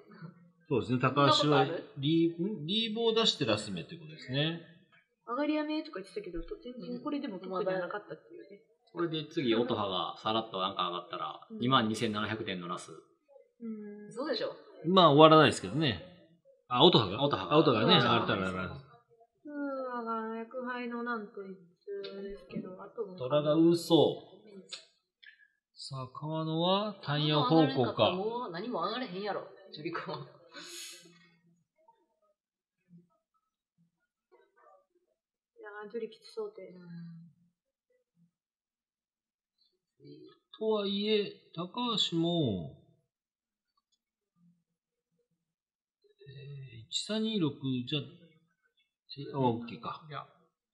そうですね、高橋はリーん？リーボを出してラス目ってことですね。上がりやめとか言ってたけど、全然これでも得じゃなかったっていうね。これで次、音羽がさらっとなんか上がったら、うん22,700点のラス。うん。そうでしょ？まあ終わらないですけどね。あ、音羽が？音羽があ音羽がね、うん上がったらラス。う敗のなんと一通ですけど、あともトラが嘘。さあ、川野はタイヤ方向か。もう何も上がれへんやろ、ジュリコ。いやー、ジュリきつそうで。とはいえ、高橋も、えー、1326じゃ、えあ、オッケーか。いや、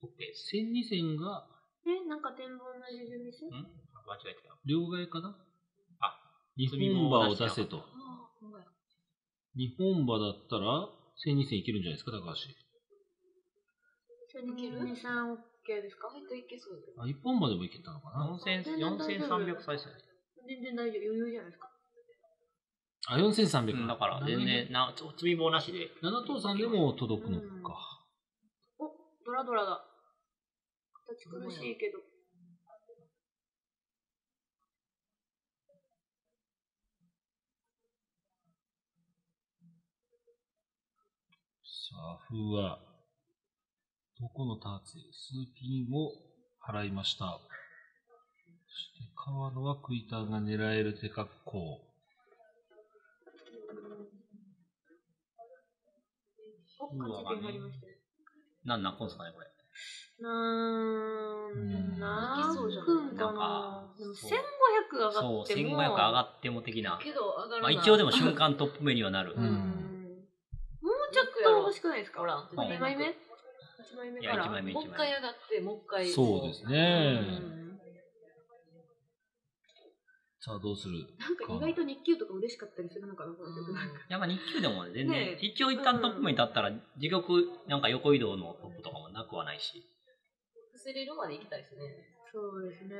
オッケーです。千二線がえ、なんか展望の自重見せん？間違えたよ。両替かな？あ、日本馬を出せと。ああ、ほんまや。日本馬だったら、千二線いけるんじゃないですか、高橋。千二三オッケーですか？割といけそうだけど。あ、一本馬でもいけたのかな？4000全然大丈夫4300歳ですよね。全然大丈夫、余裕じゃないですか。あ、四千三百うんだから全然、な、つ積み棒なしで。七頭さんでも届くのうんか。お、ドラドラだ。形苦しいけど。さあ、風は、どこのターツ数ピンを払いました。そして、川野はクイターが狙える手格好。なんなんこんすかね、これ。なんなうんなんかなんなかでもそう1500上がそう、っても。1500上がっても的な。けど上がらまあ。一応でも瞬間トップ目にはなる。うんうん。もうちょっと欲しくないですかほら、2枚目 ?1 枚目から。1枚目、1もう一枚回上がって、もう一回。そうですねうんさあ、どうする？なんか意外と日給とか嬉しかったりするのかな、この曲なんか。やっぱ日給でも全然一応一旦トップ目に立ったら、自玉、なんか横移動のトップとかもなくはないし。伏せれるまで行きたいですね。そうですね。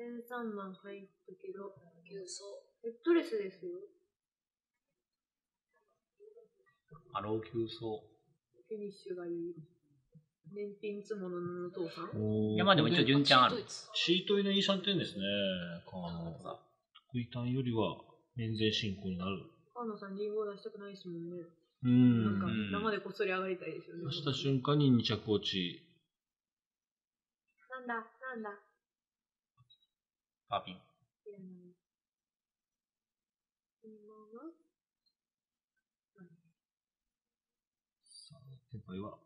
13万入ったけど、急走。ヘッドレスですよ。ハロー急走。フィニッシュがいい。燃品つもののお父さん？いや、まあでも一応順ちゃんある。シート入りのいいシャンテンですね。川野。クイタンよりは、免税進行になる。川野さんリンゴ出したくないですもんね。うなんかん。生でこっそり上がりたいですよね。出した瞬間に2着落ち。なんだ、なんだ。パーピン。いらない。今は今回は、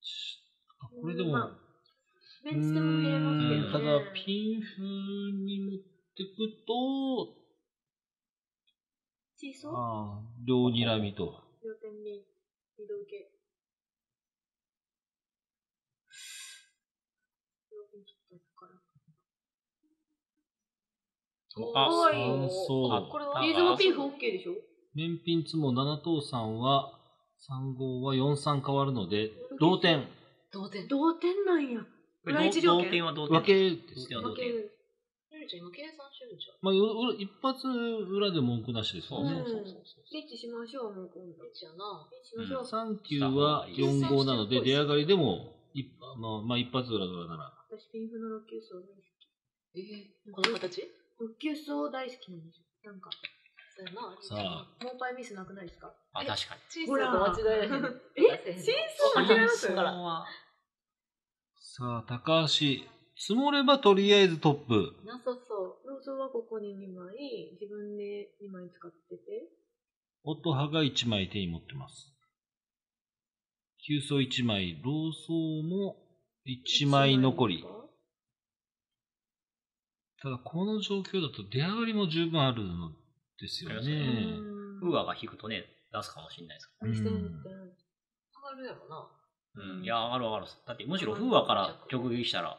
しあ、これでも、まあベンチでも見れますけどね。ただ、ピンフに持ってくと、チーソーああ、両睨みと。両点に二度受け。両点切ったから。あ、おい三層。これは？リーズもピンフ OK でしょ？燃品つも7等3は、3号は4、3変わるので、同点。同点。同点なんや。これ裏一条件同点は同点。分けです同点は同点。負ける。ゆりちゃん今計算してるじゃん。まあ、一発裏で文句なしですよね。そうそうそうそう。スイッチしましょう、もう今度。じゃあな。ッチしましょう。3級は4号なので、出上がりでも、一まあ、まあ、一発裏裏なら。私、ピンフの6級層大好き。えー、この形6級層大好きなんですよ。なんか、そうやな。さあ、モーパイミスなくないですか？あ、確かに。チーズと間違 えへん。えチーズ間違えますだから。はさあ、高橋、積もればとりあえずトップ。なさそう。ローソンはここに2枚、自分で2枚使ってて。音羽が1枚手に持ってます。急走1枚、ローソーも1枚残り。ただ、この状況だと出上がりも十分あるのですよありますよね。ウーアが引くとね、出すかもしれないですか何してるのって。上がるやろな。ら。うん。いや、上がる上がる。だって、むしろフーアから直撃したら、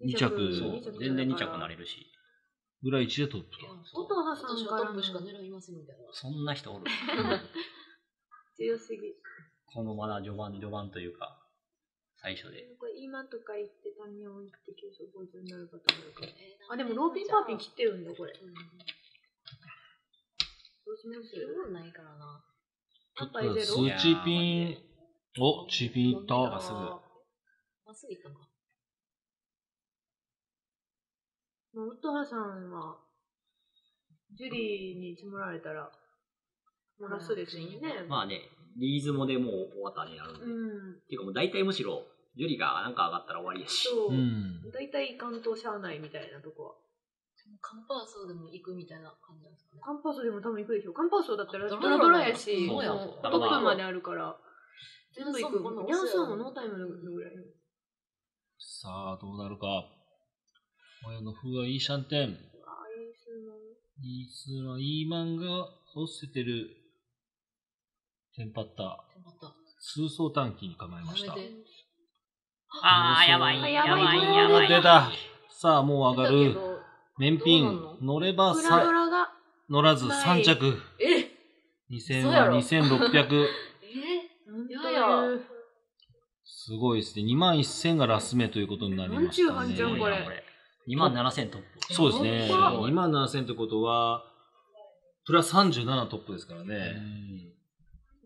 二着そう、全然2着なれるし。裏1でトップと。音羽さん。からのトップしか狙いません。みたいな。そん。な人おる。強すぎ。このまだ序盤、序盤というか、最初で。これ今とか言ってタミヤを言って急になるかと思うから。あ、でもローピンパーピン切ってるん。だ、これ。どうん。うしますいるもんないからな。ちょっとパイゼロ数チーピン、お、チーピンいった。まっすぐまっすぐ行ったのか。まあ、音羽さんは、ジュリーに積もられたら、もらすですよね。まあね、リーズモでもう終わったになるんで。うん。っていうかもう大体むしろ、ジュリがなんか上がったら終わりやし。そうう。ん。大体関東社内みたいなとこは。カンパーソーでも行くみたいな感じなんですかね。カンパーソでも多分行くでしょ。カンパーソだったらドドラドラドラやし、トップまであるから、全部行く。ニニャンソンャンソンももノータイムのぐらい。さあ、どうなるか。親の風はいいシャンテン。ああ、いい数の。いいスのいい漫画を捨ててるテンパったまた、数層短期に構えました。あー、やばい。あやばい、やばいやばい。出たさあ、もう上がる。だけど面品どうなんの乗ればプラが、乗らず3着。え？2000嘘やろ？は2600。え？なんとややいう。すごいですね。2万1000がラス目ということになりましたね。なんちゅう半ちゃんこれ2万7000トップ。そうですね。やば2万7000ってことは、プラ37トップですからね。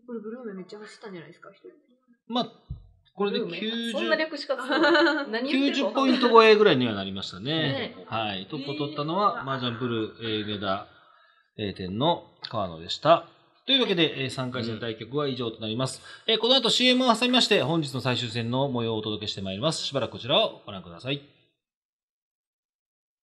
これブルーメめっちゃ走ったんじゃないですか、一人。まあ、これでそんな90、略し方するの？何言ってるか90ポイント超えぐらいにはなりましたねね。はい。トップを取ったのは、麻雀ブルー、えー、梅田、A 店の川野でした。というわけで、えー3回戦対局は以上となります。えーこの後 CM を挟みまして、本日の最終戦の模様をお届けしてまいります。しばらくこちらをご覧ください。